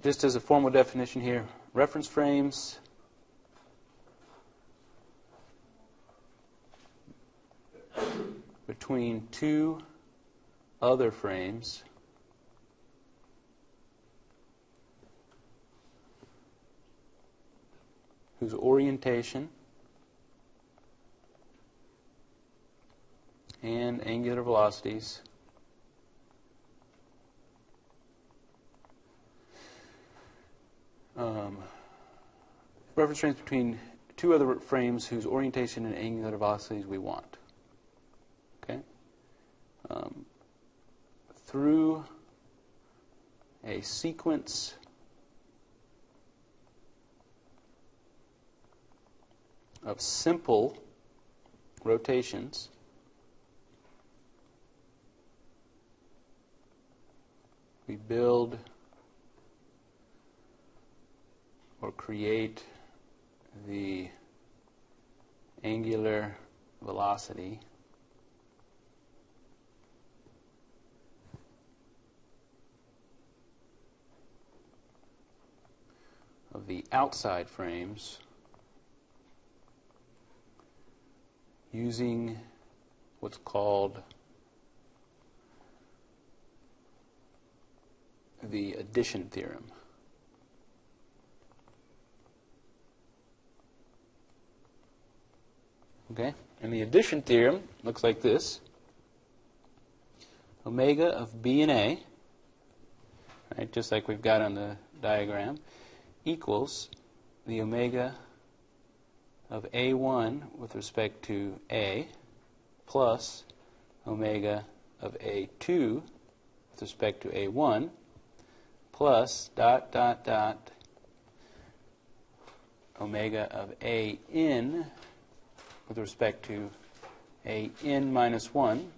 A: just as a formal definition here, reference frames. Between two other frames. Whose orientation. And angular velocities um, reference frames between two other frames whose orientation and angular velocities we want. Okay? Um, through a sequence of simple rotations we build or create the angular velocity of the outside frames using what's called the addition theorem. Okay? And the addition theorem looks like this. Omega of B and A, right, just like we've got on the diagram, equals the omega of A1 with respect to A plus omega of A2 with respect to A1 plus dot dot dot omega of A in with respect to a n minus 1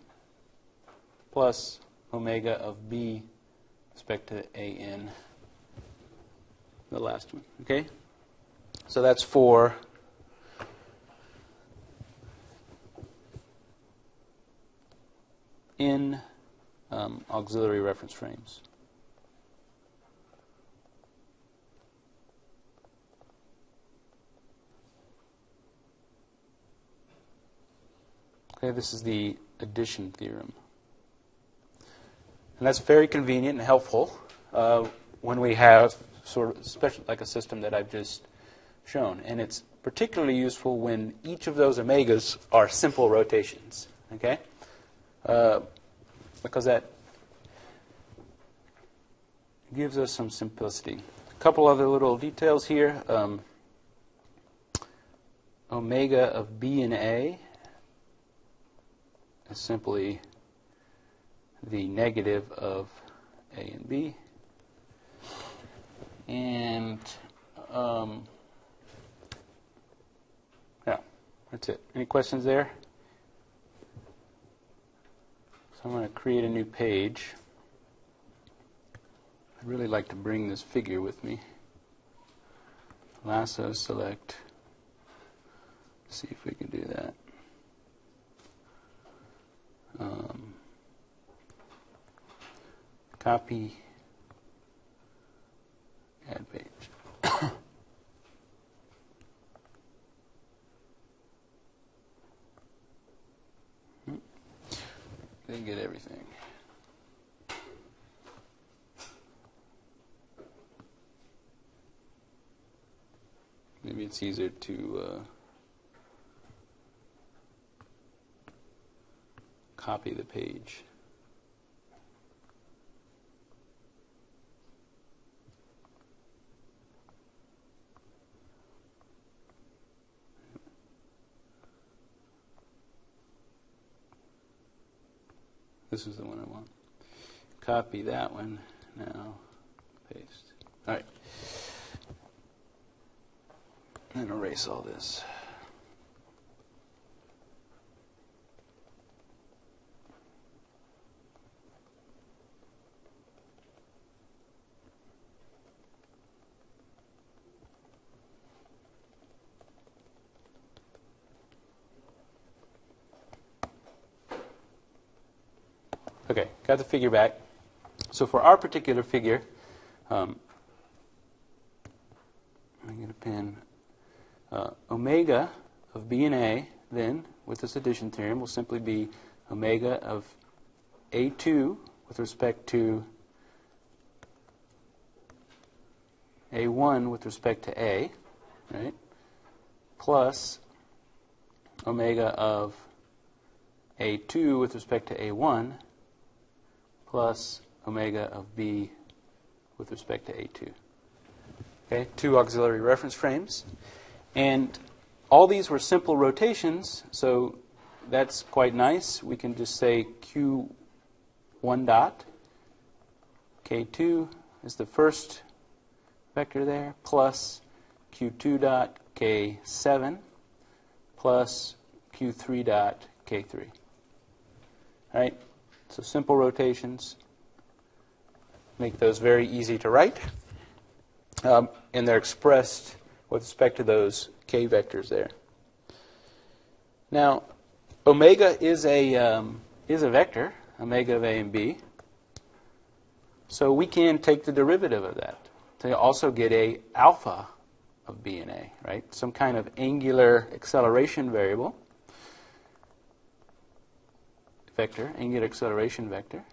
A: plus omega of b with respect to a n, the last one. Okay? So that's for in um, auxiliary reference frames. Okay, this is the addition theorem. And that's very convenient and helpful uh, when we have sort of, especially like a system that I've just shown. And it's particularly useful when each of those omegas are simple rotations. Okay? Uh, because that gives us some simplicity. A couple other little details here. Um, omega of B and A is simply the negative of A and B. And um, That's it. Any questions there? So I'm going to create a new page. I'd really like to bring this figure with me. Lasso select. See if we can do that. Um, copy. Add page. Didn't get everything. Maybe it's easier to uh, copy the page. This is the one I want. Copy that one. Now, paste. All right. And erase all this. Okay, got the figure back. So for our particular figure, um, I'm going to pin uh, omega of b and a, then, with this addition theorem, will simply be omega of a2 with respect to a1 with respect to a, right, plus omega of a2 with respect to a1 plus omega of b with respect to a2. Okay, two auxiliary reference frames. And all these were simple rotations, so that's quite nice. We can just say q1 dot, k2 is the first vector there, plus q2 dot, k7, plus q3 dot, k3. All right? So simple rotations make those very easy to write. Um, and they're expressed with respect to those k vectors there. Now, omega is a, um, is a vector, omega of a and b. So we can take the derivative of that to also get a alpha of b and a, right? Some kind of angular acceleration variable vector, angular acceleration vector.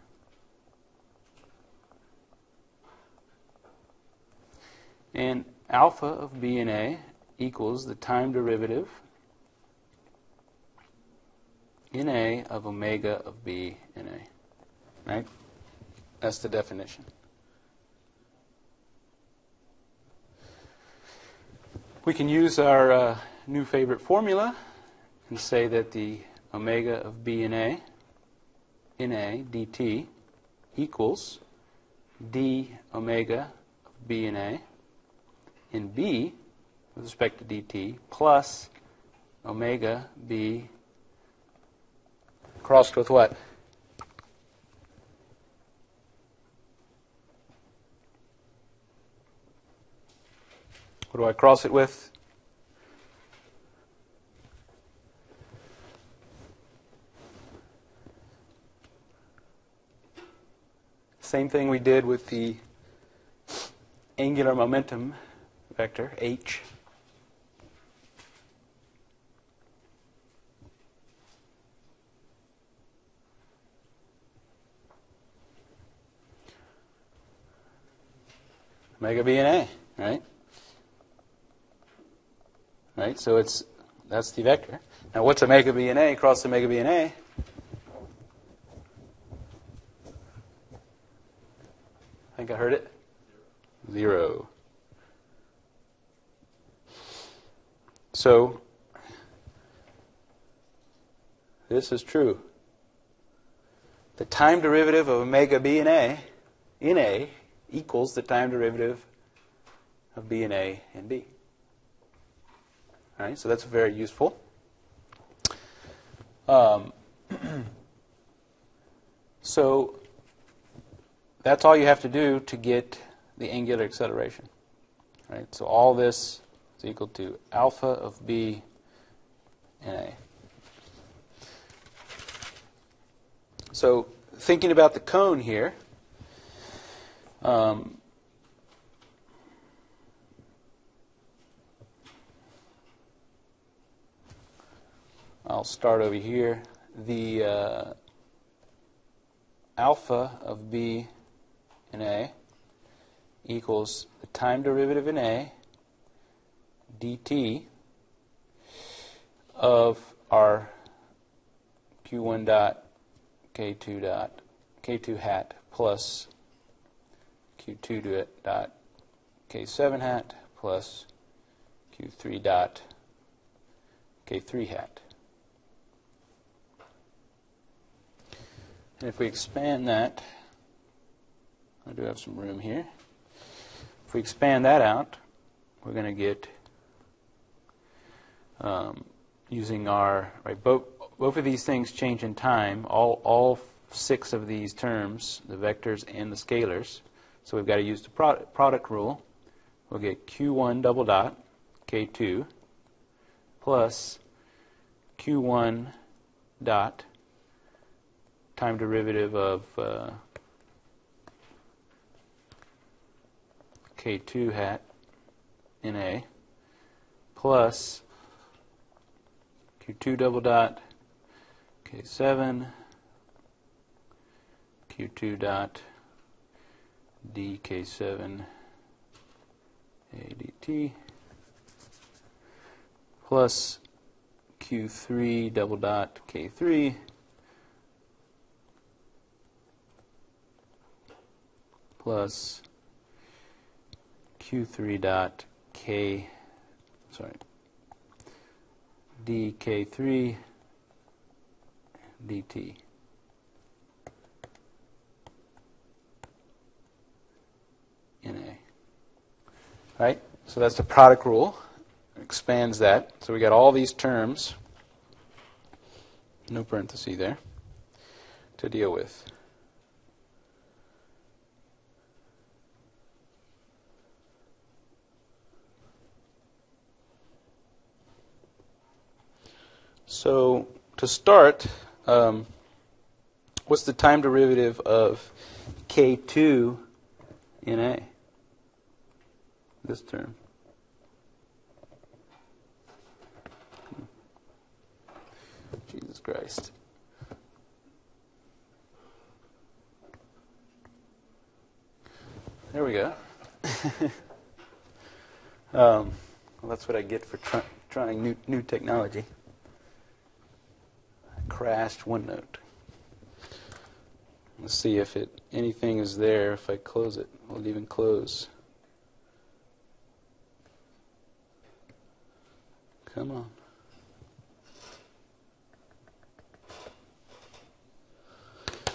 A: And alpha of b and a equals the time derivative in a of omega of b and a. Right? That's the definition. We can use our uh, new favorite formula and say that the omega of b and a in a dt equals d omega of b in a in b with respect to dt plus omega b crossed with what? What do I cross it with? Same thing we did with the angular momentum vector, h. Omega B and A, right? Right, so it's that's the vector. Now what's omega B and A cross omega B and A? Think I heard it. Zero. So this is true. The time derivative of omega B and A in A equals the time derivative of b and a in b. All right, so that's very useful. Um, so that's all you have to do to get the angular acceleration. Right? So all this is equal to alpha of b in a. So thinking about the cone here, um, I'll start over here. The uh, alpha of b in a equals the time derivative in a dt of our q1 dot k2 dot k2 hat plus q2 dot k7 hat plus q3 dot k3 hat. And if we expand that, I do have some room here. If we expand that out, we're going to get um, using our right both both of these things change in time. All all six of these terms, the vectors and the scalars. So we've got to use the product, product rule. We'll get q1 double dot k2 plus q1 dot time derivative of uh, k2 hat in A plus q2 double dot k7 q2 dot dk7 adt plus q3 double dot k3 plus q3 dot k sorry dk3 dt in A. Right? So that's the product rule. Expands that. So we got all these terms, no parenthesis there, to deal with. So to start, um, what's the time derivative of k2 in A? This term. Jesus Christ. There we go. um, well, that's what I get for try- trying new, new technology crashed OneNote. Let's see if it anything is there. If I close it, will it even close? Come on.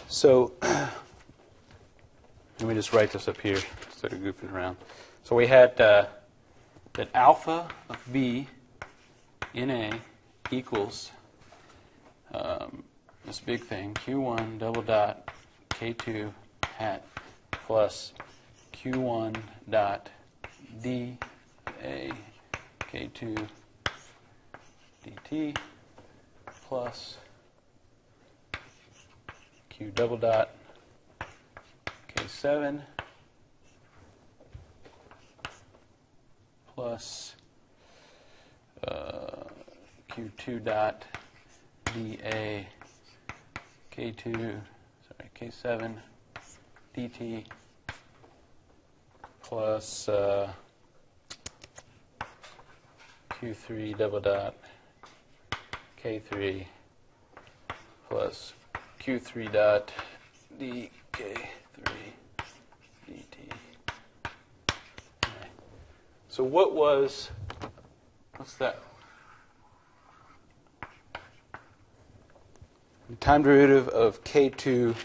A: So let me just write this up here instead of goofing around. So we had uh, that alpha of b in A equals um, this big thing, Q1 double dot K2 hat plus Q1 dot D A K2 dt plus Q double dot K7 plus uh, Q2 dot dA K2, sorry, K7 dt plus uh, Q3 double dot K3 plus Q3 dot dK3 dt. So what was, what's that? The time derivative of k2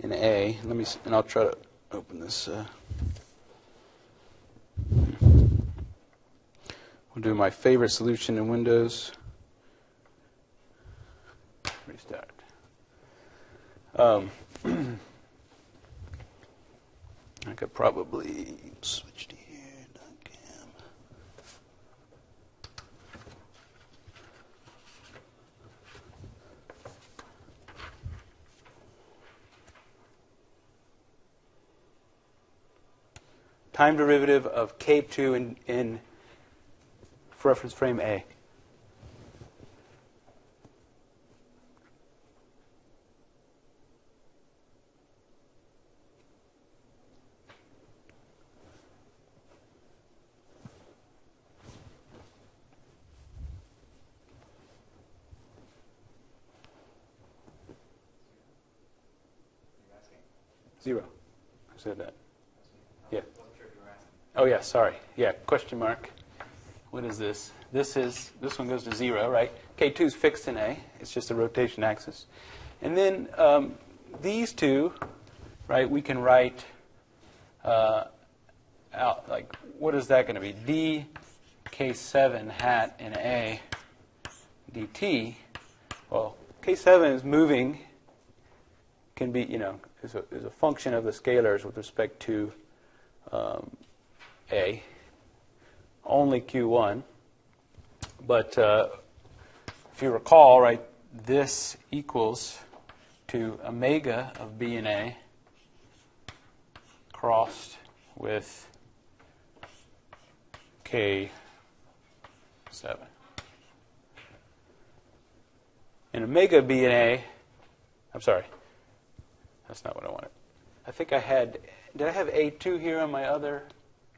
A: in A. Let me, and I'll try to open this. Uh, we'll do my favorite solution in Windows. Um, I could probably switch to Time derivative of K2 in, in reference frame A.
D: You asking?
A: Zero. I said that.
D: I
A: Yeah.
D: wasn't sure if you were asking.
A: Oh yeah, sorry. Yeah, question mark. What is this? This is this one goes to zero, right? K2 is fixed in A. It's just a rotation axis. And then um, these two, right? We can write uh, out like what is that going to be? D K7 hat in A dt. Well, K7 is moving. Can be you know is a, is a function of the scalars with respect to um, a, only Q1. But uh, if you recall, right, this equals to omega of B and A crossed with K7. And omega B and A, I'm sorry, that's not what I wanted. I think I had, did I have A2 here on my other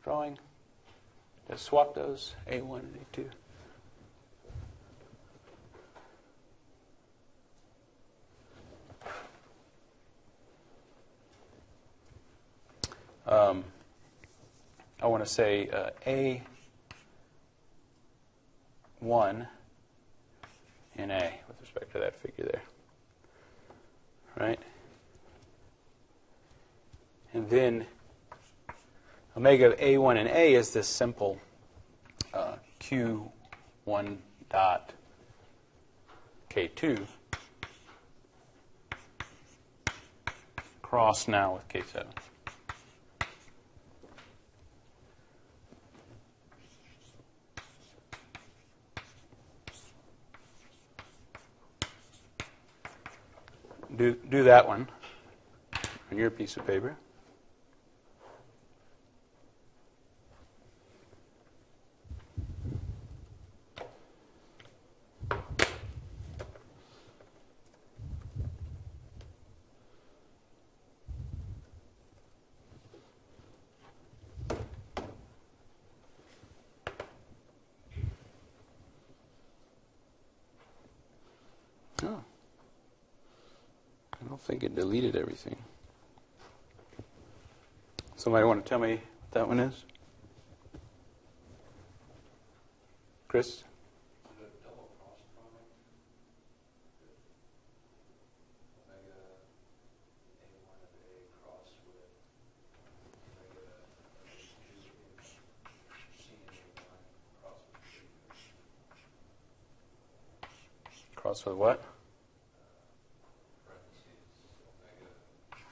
A: drawing? I swap those, A1 and A2? Um, I want to say uh, A1 in A with respect to that figure there. Right? And then omega of A1 and A is this simple uh, Q1 dot K2 cross now with K7. Do, do that one on your piece of paper. Think it deleted everything. Somebody want to tell me what that one is? Chris?
C: Cross product? Omega A1 of A cross with omega A2 in C and A1 cross with
A: Cross with what?
C: parentheses, omega and A2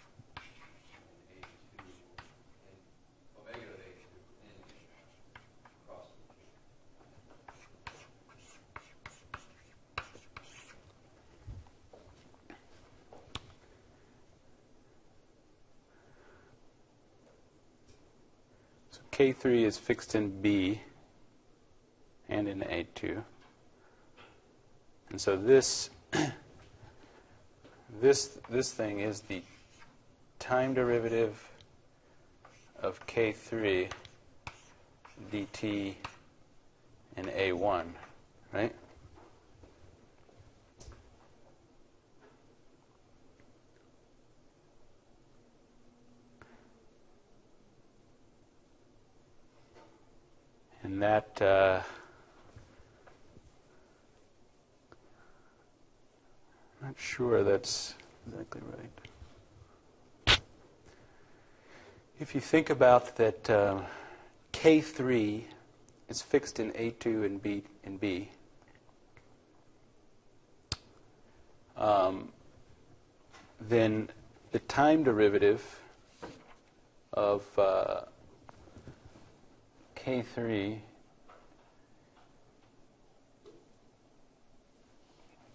C: in, omega of A2 in cross with G.
A: So K3 is fixed in B and in A2. And so this this this thing is the time derivative of K3 dt in A1, right? And that, uh, not sure that's exactly right. If you think about that, uh, K3 is fixed in A2 and B and B. Um, then the time derivative of uh, K3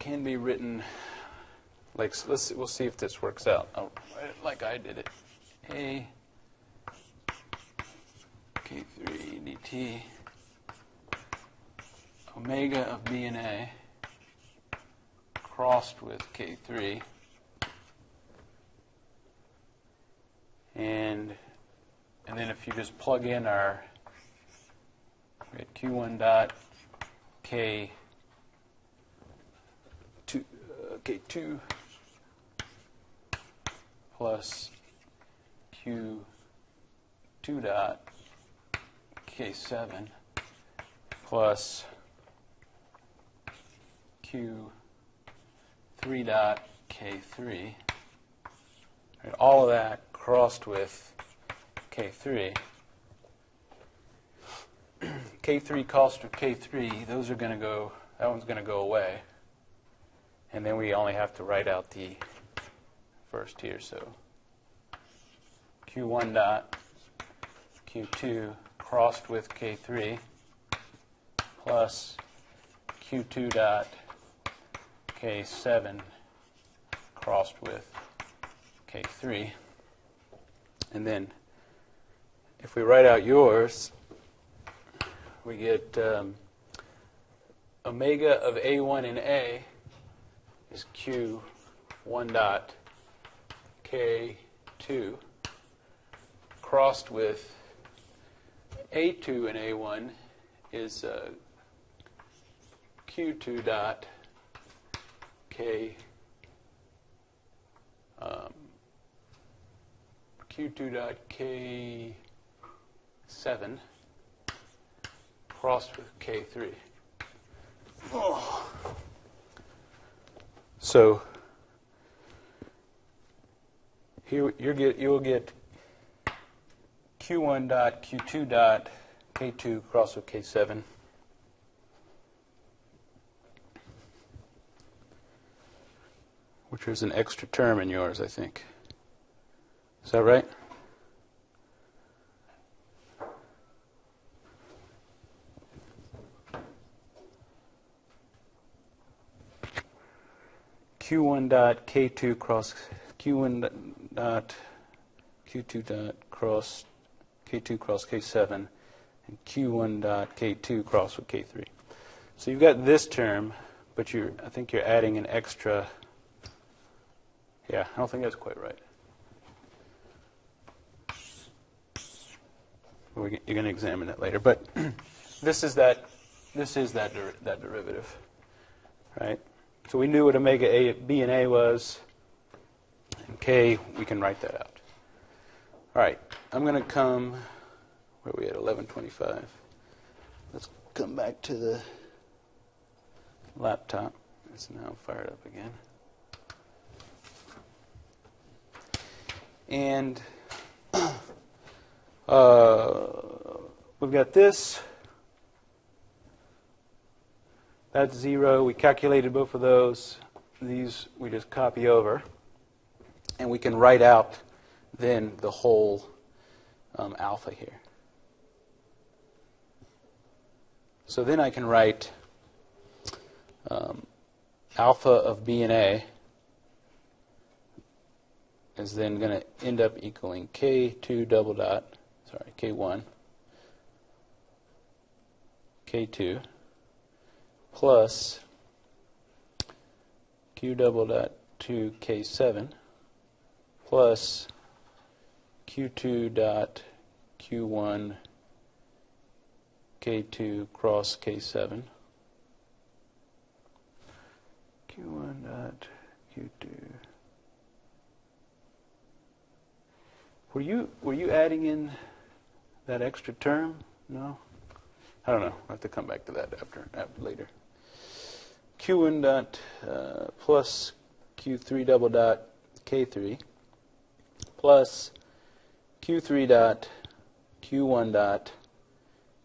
A: can be written like let's we'll see if this works out. I'll it like I did it. A K3 dt omega of B and A crossed with K3 and and then if you just plug in our we had Q1 dot K two uh, K2 plus Q2 dot K7 plus Q3 dot K3. Right, all of that crossed with K3. K3 crossed with K3, those are going to go, that one's going to go away. And then we only have to write out the first here, so Q1 dot Q2 crossed with K3 plus Q2 dot K7 crossed with K3. And then if we write out yours, we get um, omega of A1 and A is Q1 dot K2 crossed with A2 and A1 is uh, Q2 dot K um, Q2 dot K7 crossed with K3. Oh. So here you get you'll get Q1 dot Q2 dot K2 crossed with K7. Which is an extra term in yours, I think. Is that right? Q1 dot K2 cross Q1 dot Q2 dot cross K2 cross K7 and Q1 dot K2 cross with K3. So you've got this term, but you're I think you're adding an extra. Yeah, I don't think that's quite right. We're, you're going to examine that later, but this is that this is that der- that derivative, right? So we knew what omega a, b and a was, and k. We can write that out. All right, I'm going to come. Where are we at? 11:25. Let's come back to the laptop. It's now fired up again. And uh, we've got this. That's zero. We calculated both of those. These we just copy over. And we can write out then the whole um, alpha here. So then I can write um, alpha of B and A is then going to end up equaling K2 double dot, sorry, K1, K2, plus Q double dot 2 K7, plus Q2 dot Q1 K2 cross K7. Q1 dot Q2. Were you were you adding in that extra term? No. I don't know. I'll have to come back to that after, after later. Q1 dot uh, plus Q3 double dot K3 plus Q3 dot Q1 dot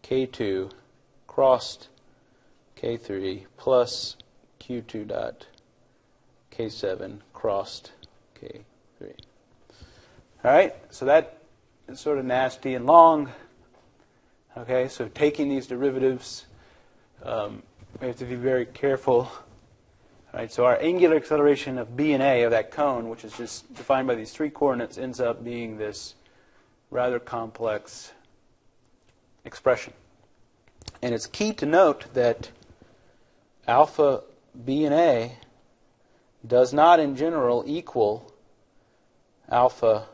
A: K2 crossed K3 plus Q2 dot K7 crossed K3. All right, so that is sort of nasty and long. Okay, so taking these derivatives, um, we have to be very careful. All right, so our angular acceleration of b and a of that cone, which is just defined by these three coordinates, ends up being this rather complex expression. And it's key to note that alpha b and a does not in general equal alpha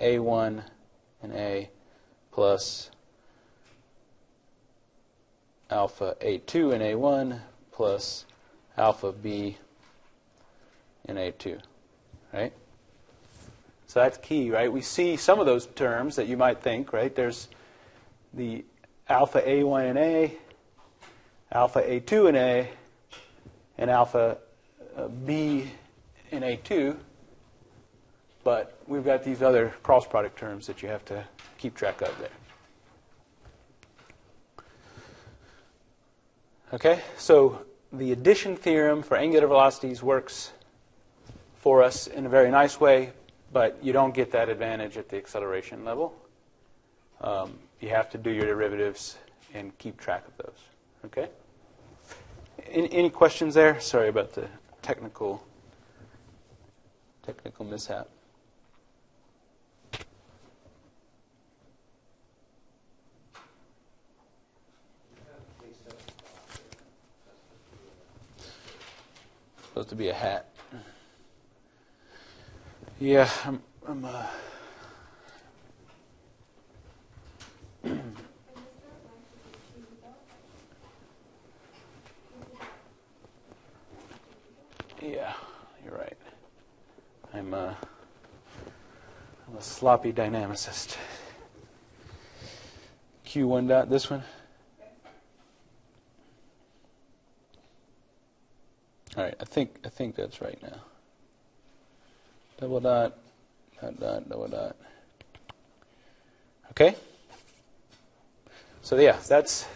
A: a1 and a plus alpha a2 and a1 plus alpha b and a2, right? So that's key, right? We see some of those terms that you might think, right? There's the alpha a1 and a, alpha a2 and a, and alpha uh, b and a2. But we've got these other cross product terms that you have to keep track of there. Okay, so the addition theorem for angular velocities works for us in a very nice way, but you don't get that advantage at the acceleration level. Um, you have to do your derivatives and keep track of those. Okay? Any, any questions there? Sorry about the technical technical mishap. Supposed to be a hat. Yeah, I'm. I'm uh, yeah, you're right. I'm a, I'm a sloppy dynamicist. Q1 dot, this one? All right, I think I think that's right now. Double dot, dot dot, double dot. Okay. So yeah, that's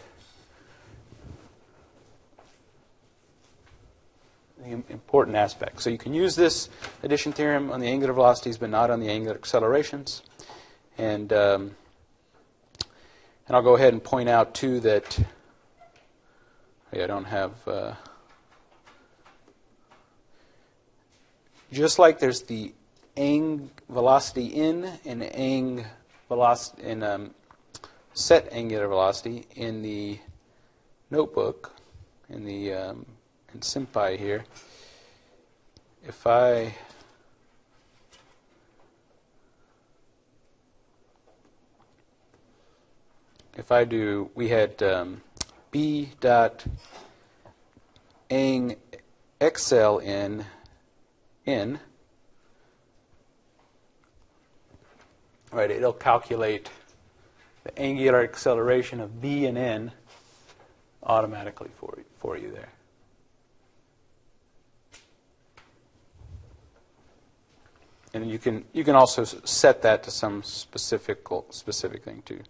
A: the important aspect. So you can use this addition theorem on the angular velocities, but not on the angular accelerations. And um, and I'll go ahead and point out too that yeah, I don't have. Uh, just like there's the ang velocity in and ang velocity in um, set angular velocity in the notebook in the um, in SymPy here. If I if I do, we had um, b dot ang xl in in, right, it'll calculate the angular acceleration of b and n automatically for you, for you there. And you can you can also set that to some specific specific thing too.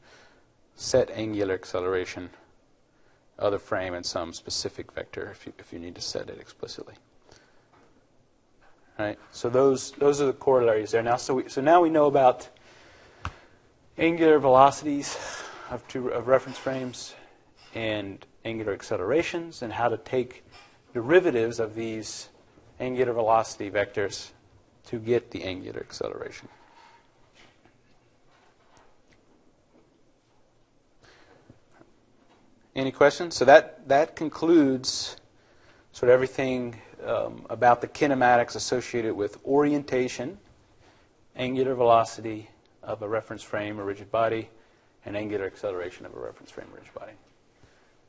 A: Set angular acceleration of the frame in some specific vector if you, if you need to set it explicitly. Right. So those those are the corollaries there. Now, so we, so now we know about angular velocities of two of reference frames and angular accelerations and how to take derivatives of these angular velocity vectors to get the angular acceleration. Any questions? So that that concludes sort of everything um, about the kinematics associated with orientation, angular velocity of a reference frame or rigid body, and angular acceleration of a reference frame or rigid body.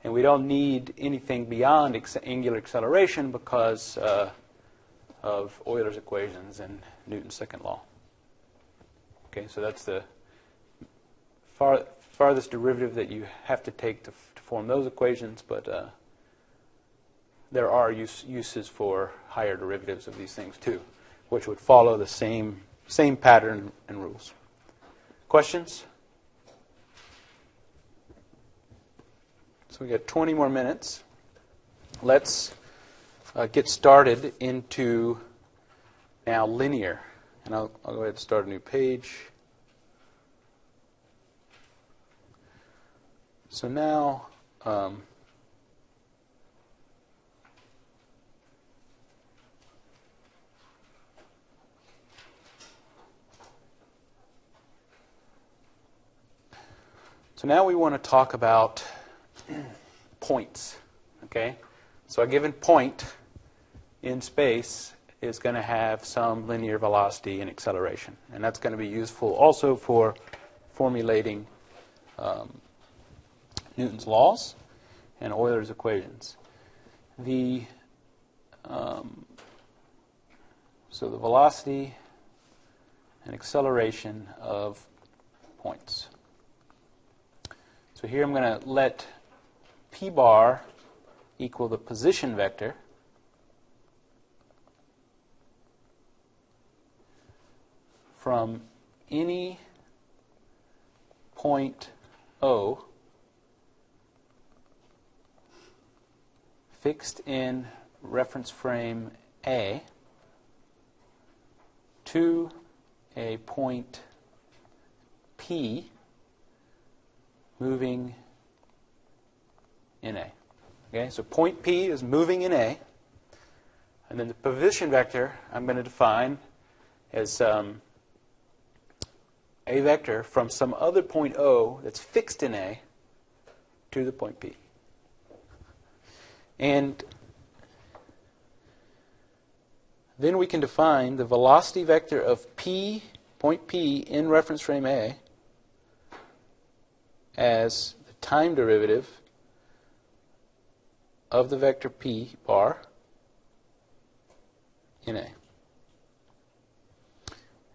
A: And we don't need anything beyond angular acceleration because uh, of Euler's equations and Newton's second law. Okay, so that's the far, farthest derivative that you have to take to, to form those equations, but uh, there are use, uses for higher derivatives of these things too, which would follow the same, same pattern and rules. Questions? So we got 20 more minutes. Let's uh, get started into now linear And I'll, I'll go ahead and start a new page. So now, um, so now we want to talk about points. Okay? So a given point in space is going to have some linear velocity and acceleration. And that's going to be useful also for formulating um, Newton's laws and Euler's equations. The um, so the velocity and acceleration of points. So here I'm going to let p bar equal the position vector. From any point O fixed in reference frame A to a point P moving in A. Okay, so point P is moving in A. And then the position vector I'm going to define as um, a vector from some other point O that's fixed in A to the point P. And then we can define the velocity vector of P, point P, in reference frame A as the time derivative of the vector P bar in A.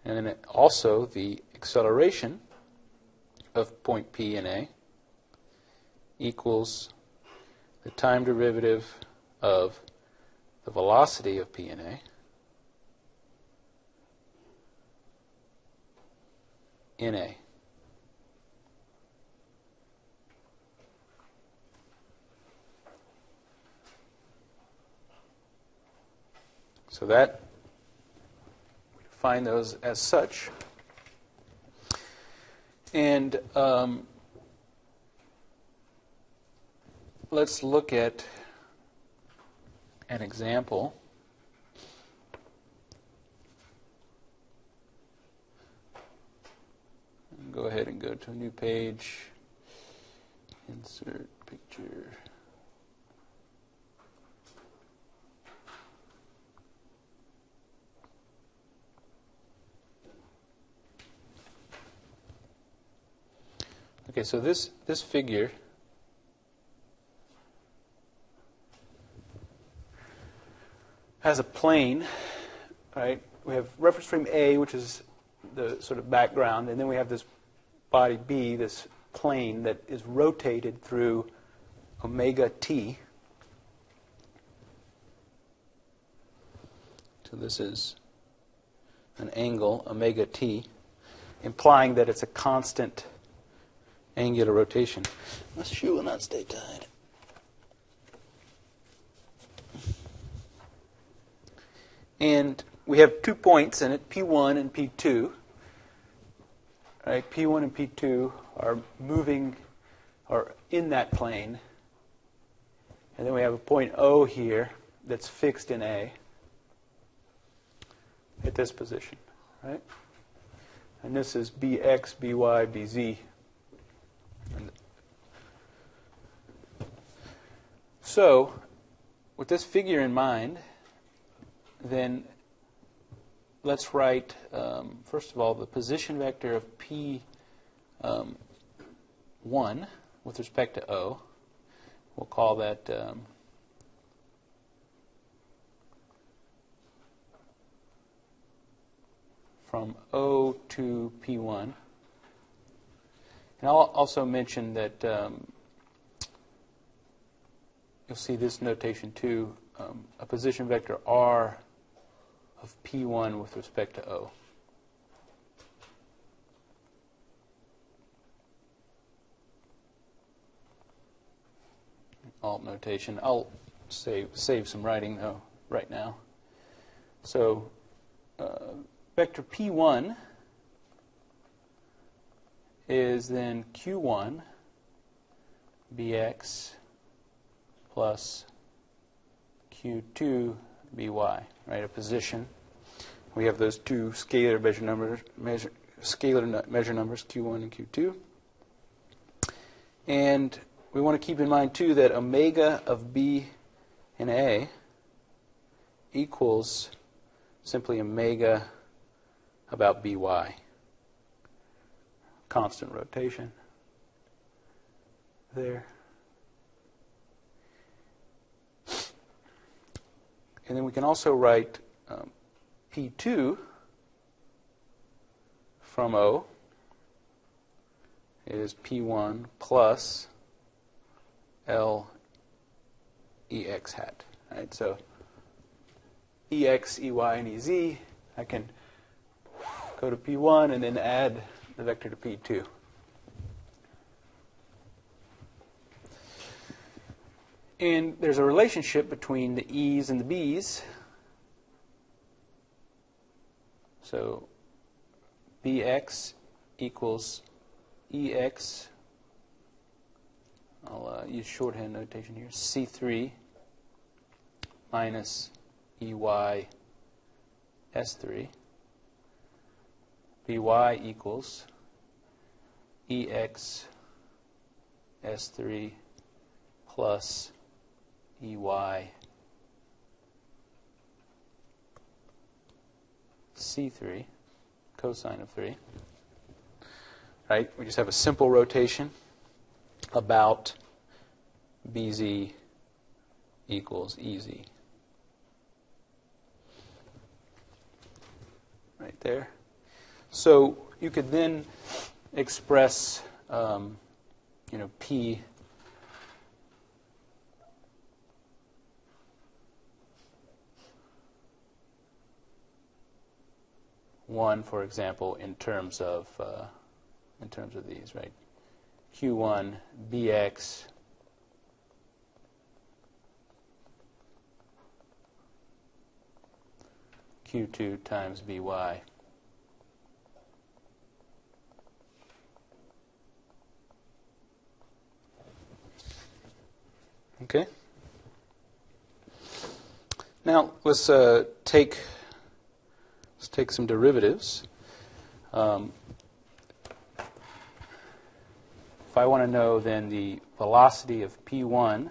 A: And then also the acceleration of point P in A equals the time derivative of the velocity of P in A in A. So that, we define those as such. And um, let's look at an example. Go ahead and go to a new page. Insert picture. Okay, so this, this figure has a plane, right? We have reference frame A, which is the sort of background, and then we have this body B, this plane that is rotated through omega t. So this is an angle, omega t, implying that it's a constant angular rotation. My shoe will not stay tied. And we have two points in it, P1 and P2. Right, P1 and P2 are moving, are in that plane. And then we have a point O here that's fixed in A at this position, right? And this is BX, BY, BZ. So, with this figure in mind, then let's write, um, first of all, the position vector of P1 um, with respect to O. We'll call that um, from O to P1. And I'll also mention that um, you'll see this notation too, um, a position vector R of P1 with respect to O. Alt notation. I'll save, save some writing though right now. So uh, vector p1 is then q1 bx plus q2 by, right? A position. We have those two scalar measure numbers, measure, scalar measure numbers, q1 and q2. And we want to keep in mind too that omega of b and a equals simply omega about by. Constant rotation there. And then we can also write um, P2 from O is P1 plus L EX hat. Right? So EX, EY, and EZ, I can go to P1 and then add the vector to P2. And there's a relationship between the E's and the B's. So BX equals EX. I'll uh, use shorthand notation here. C3 minus EY S3. BY equals EX S3 plus EY C3 cosine of 3. Right? We just have a simple rotation about BZ equals EZ. Right there. So you could then express, um, you know, P one, for example, in terms of uh, in terms of these, right? Q1 bx Q2 times by. Okay. Now let's uh, take let's take some derivatives. Um, if I want to know then the velocity of p1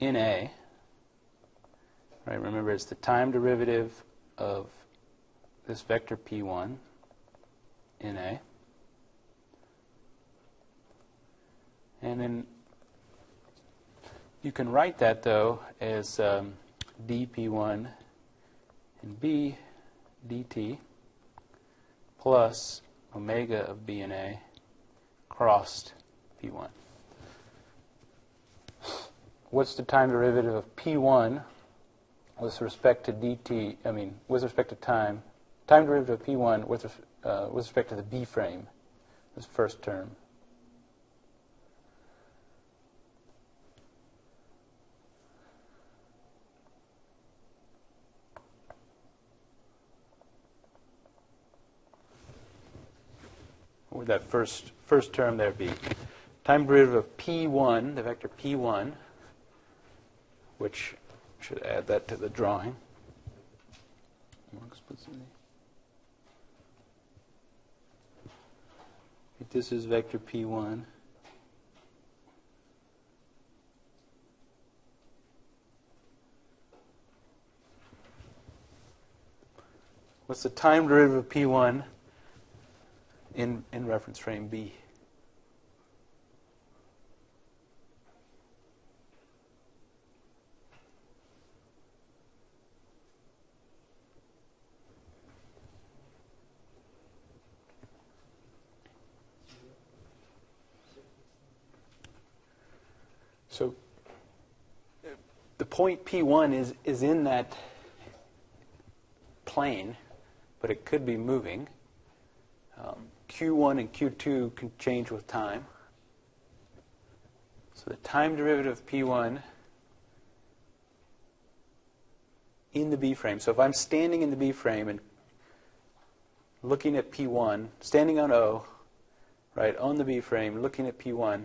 A: in a, right? Remember, it's the time derivative of this vector p1 in a, and then you can write that, though, as um, dp1 and b dt plus omega of b and a crossed p1. What's the time derivative of p1 with respect to dt, I mean, with respect to time, time derivative of p1 with, uh, with respect to the b frame, this first term? Would that first, first term there be? Time derivative of p1, the vector p1, which should add that to the drawing. More explicitly. This is vector p1. What's the time derivative of p1 in, in reference frame B? So the point P1 is, is in that plane, but it could be moving. Um, Q1 and Q2 can change with time. So the time derivative of P1
B: in the B frame. So if I'm standing in the B frame and looking at P1, standing on O, right, on the B frame, looking at P1,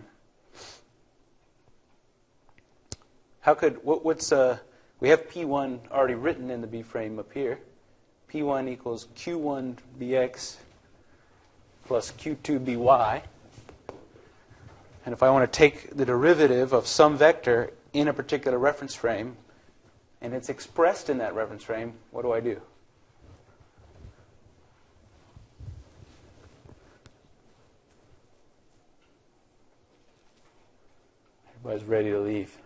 B: how could, what, what's, uh, we have P1 already written in the B frame up here. P1 equals Q1 BX plus Q2 BY. And if I want to take the derivative of some vector in a particular reference frame, and it's expressed in that reference frame, what do I do? Everybody's ready to leave.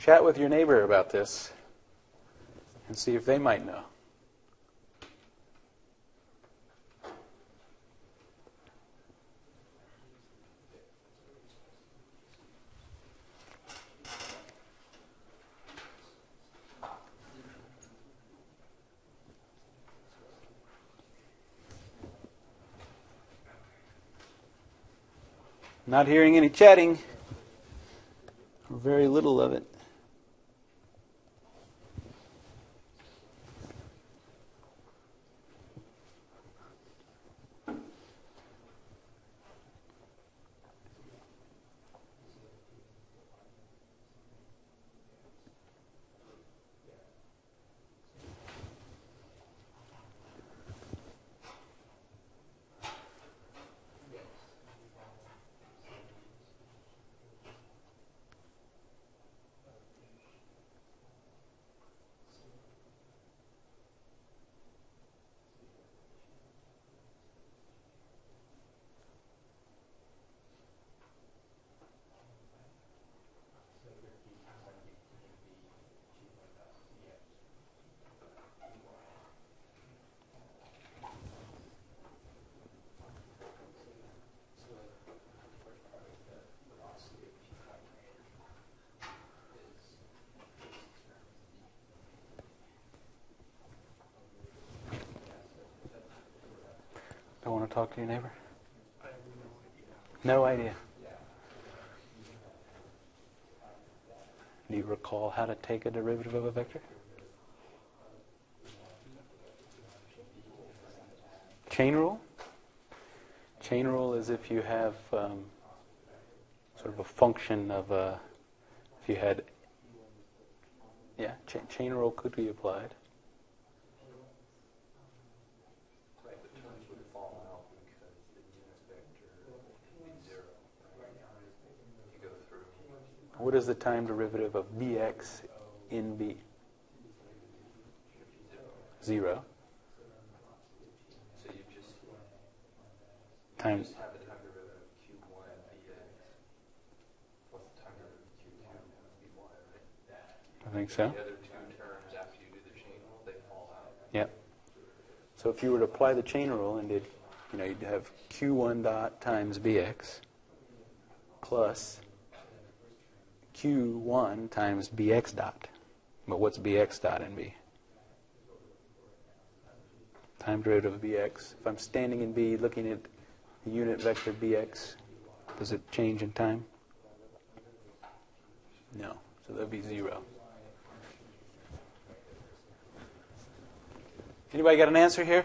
B: Chat with your neighbor about this and see if they might know. Not hearing any chatting, or very little of it. Neighbor? No idea. Do you recall how to take a derivative of a vector? Chain rule? Chain rule is if you have um, sort of a function of a, if you had, yeah, cha- chain rule could be applied.
C: Right, the terms would fall out because the unit vector would be zero. You go through.
B: What is the time derivative of bx in b? Zero. Times
C: just have the time derivative of Q1 dx plus the time derivative of Q2 dy, right?
B: I think so. Yep. So if you were to apply the chain rule and did, you know, you'd have q1 dot times bx plus q1 times bx dot. But what's bx dot in b? Time derivative of bx. If I'm standing in b looking at the unit vector bx, does it change in time? No. So that'd be zero. Anybody got an answer here?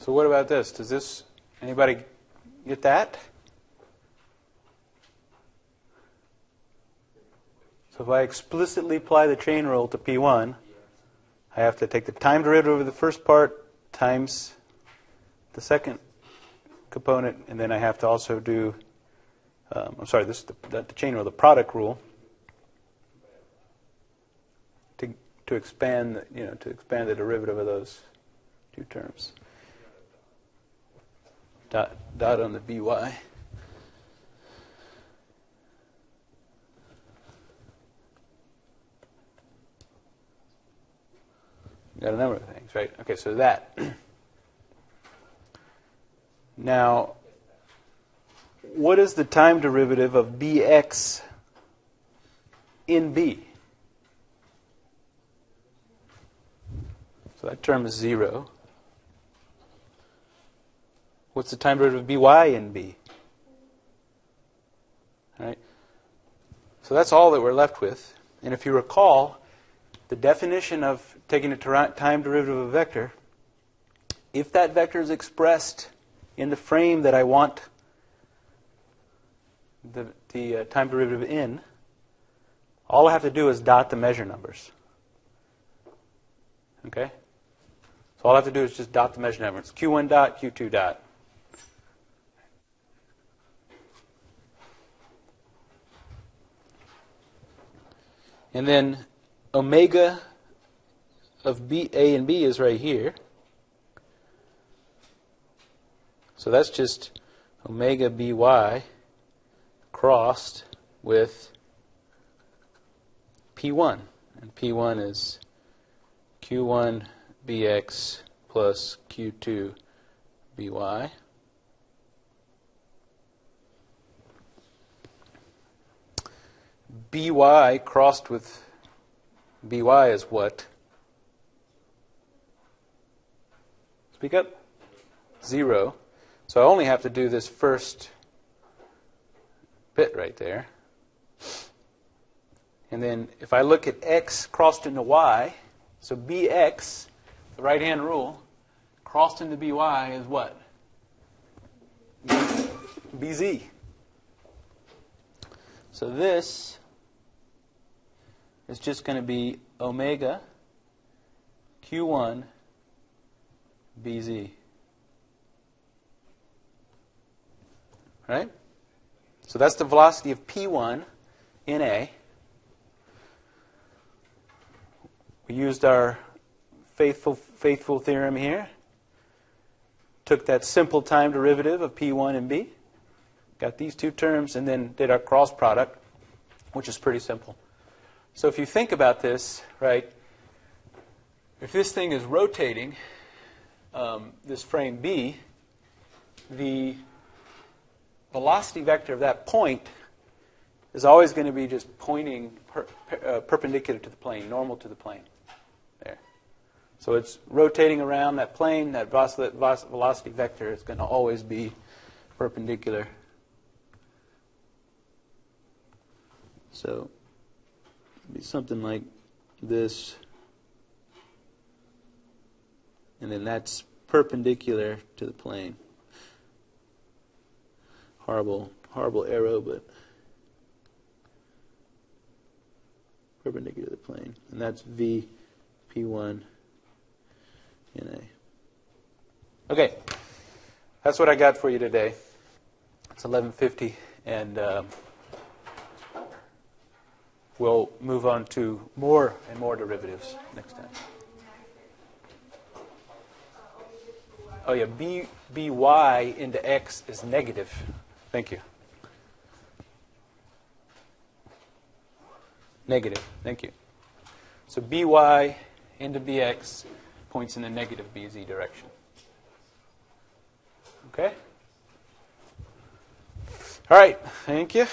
B: So what about this? Does this anybody get that?
A: So if I explicitly apply the chain rule to P1, I have to take the time derivative of the first part times the second component, and then I have to also do, um, I'm sorry, this is the, the, the chain rule, the product rule, to, to expand, the, you know, to expand the derivative of those two terms. Dot, dot on the by. Got a number of things, right? Okay, so that. now, what is the time derivative of bx in b? So that term is 0. What's the time derivative of by in b? All right? So that's all that we're left with. And if you recall, the definition of taking a time derivative of a vector, if that vector is expressed in the frame that I want the, the uh, time derivative in, all I have to do is dot the measure numbers. Okay? So all I have to do is just dot the measure numbers. Q1 dot, Q2 dot. And then omega of B, A and B is right here. So that's just omega by crossed with P1. And P1 is Q1 bx plus Q2 by. By crossed with by is what? Speak up. Zero. So I only have to do this first bit right there. And then if I look at x crossed into y, so bx, the right hand rule, crossed into by is what? bz. So this is just going to be omega q1 bz. Right? So that's the velocity of p1 in A. We used our faithful, faithful theorem here. Took that simple time derivative of p1 and b. Got these two terms, and then did our cross product, which is pretty simple. So if you think about this, right, if this thing is rotating, um, this frame B, the velocity vector of that point is always going to be just pointing per, uh, perpendicular to the plane, normal to the plane. There. So it's rotating around that plane. That velocity vector is going to always be perpendicular. So be something like this. And then that's perpendicular to the plane. Horrible, horrible arrow, but perpendicular to the plane. And that's V P1 in A. Okay, that's what I got for you today. It's 11:50, and. Um, we'll move on to more and more derivatives next time. Oh yeah, b by into x is negative. Thank you. Negative. Thank you. So by into bx points in the negative bz direction. Okay? All right. Thank you.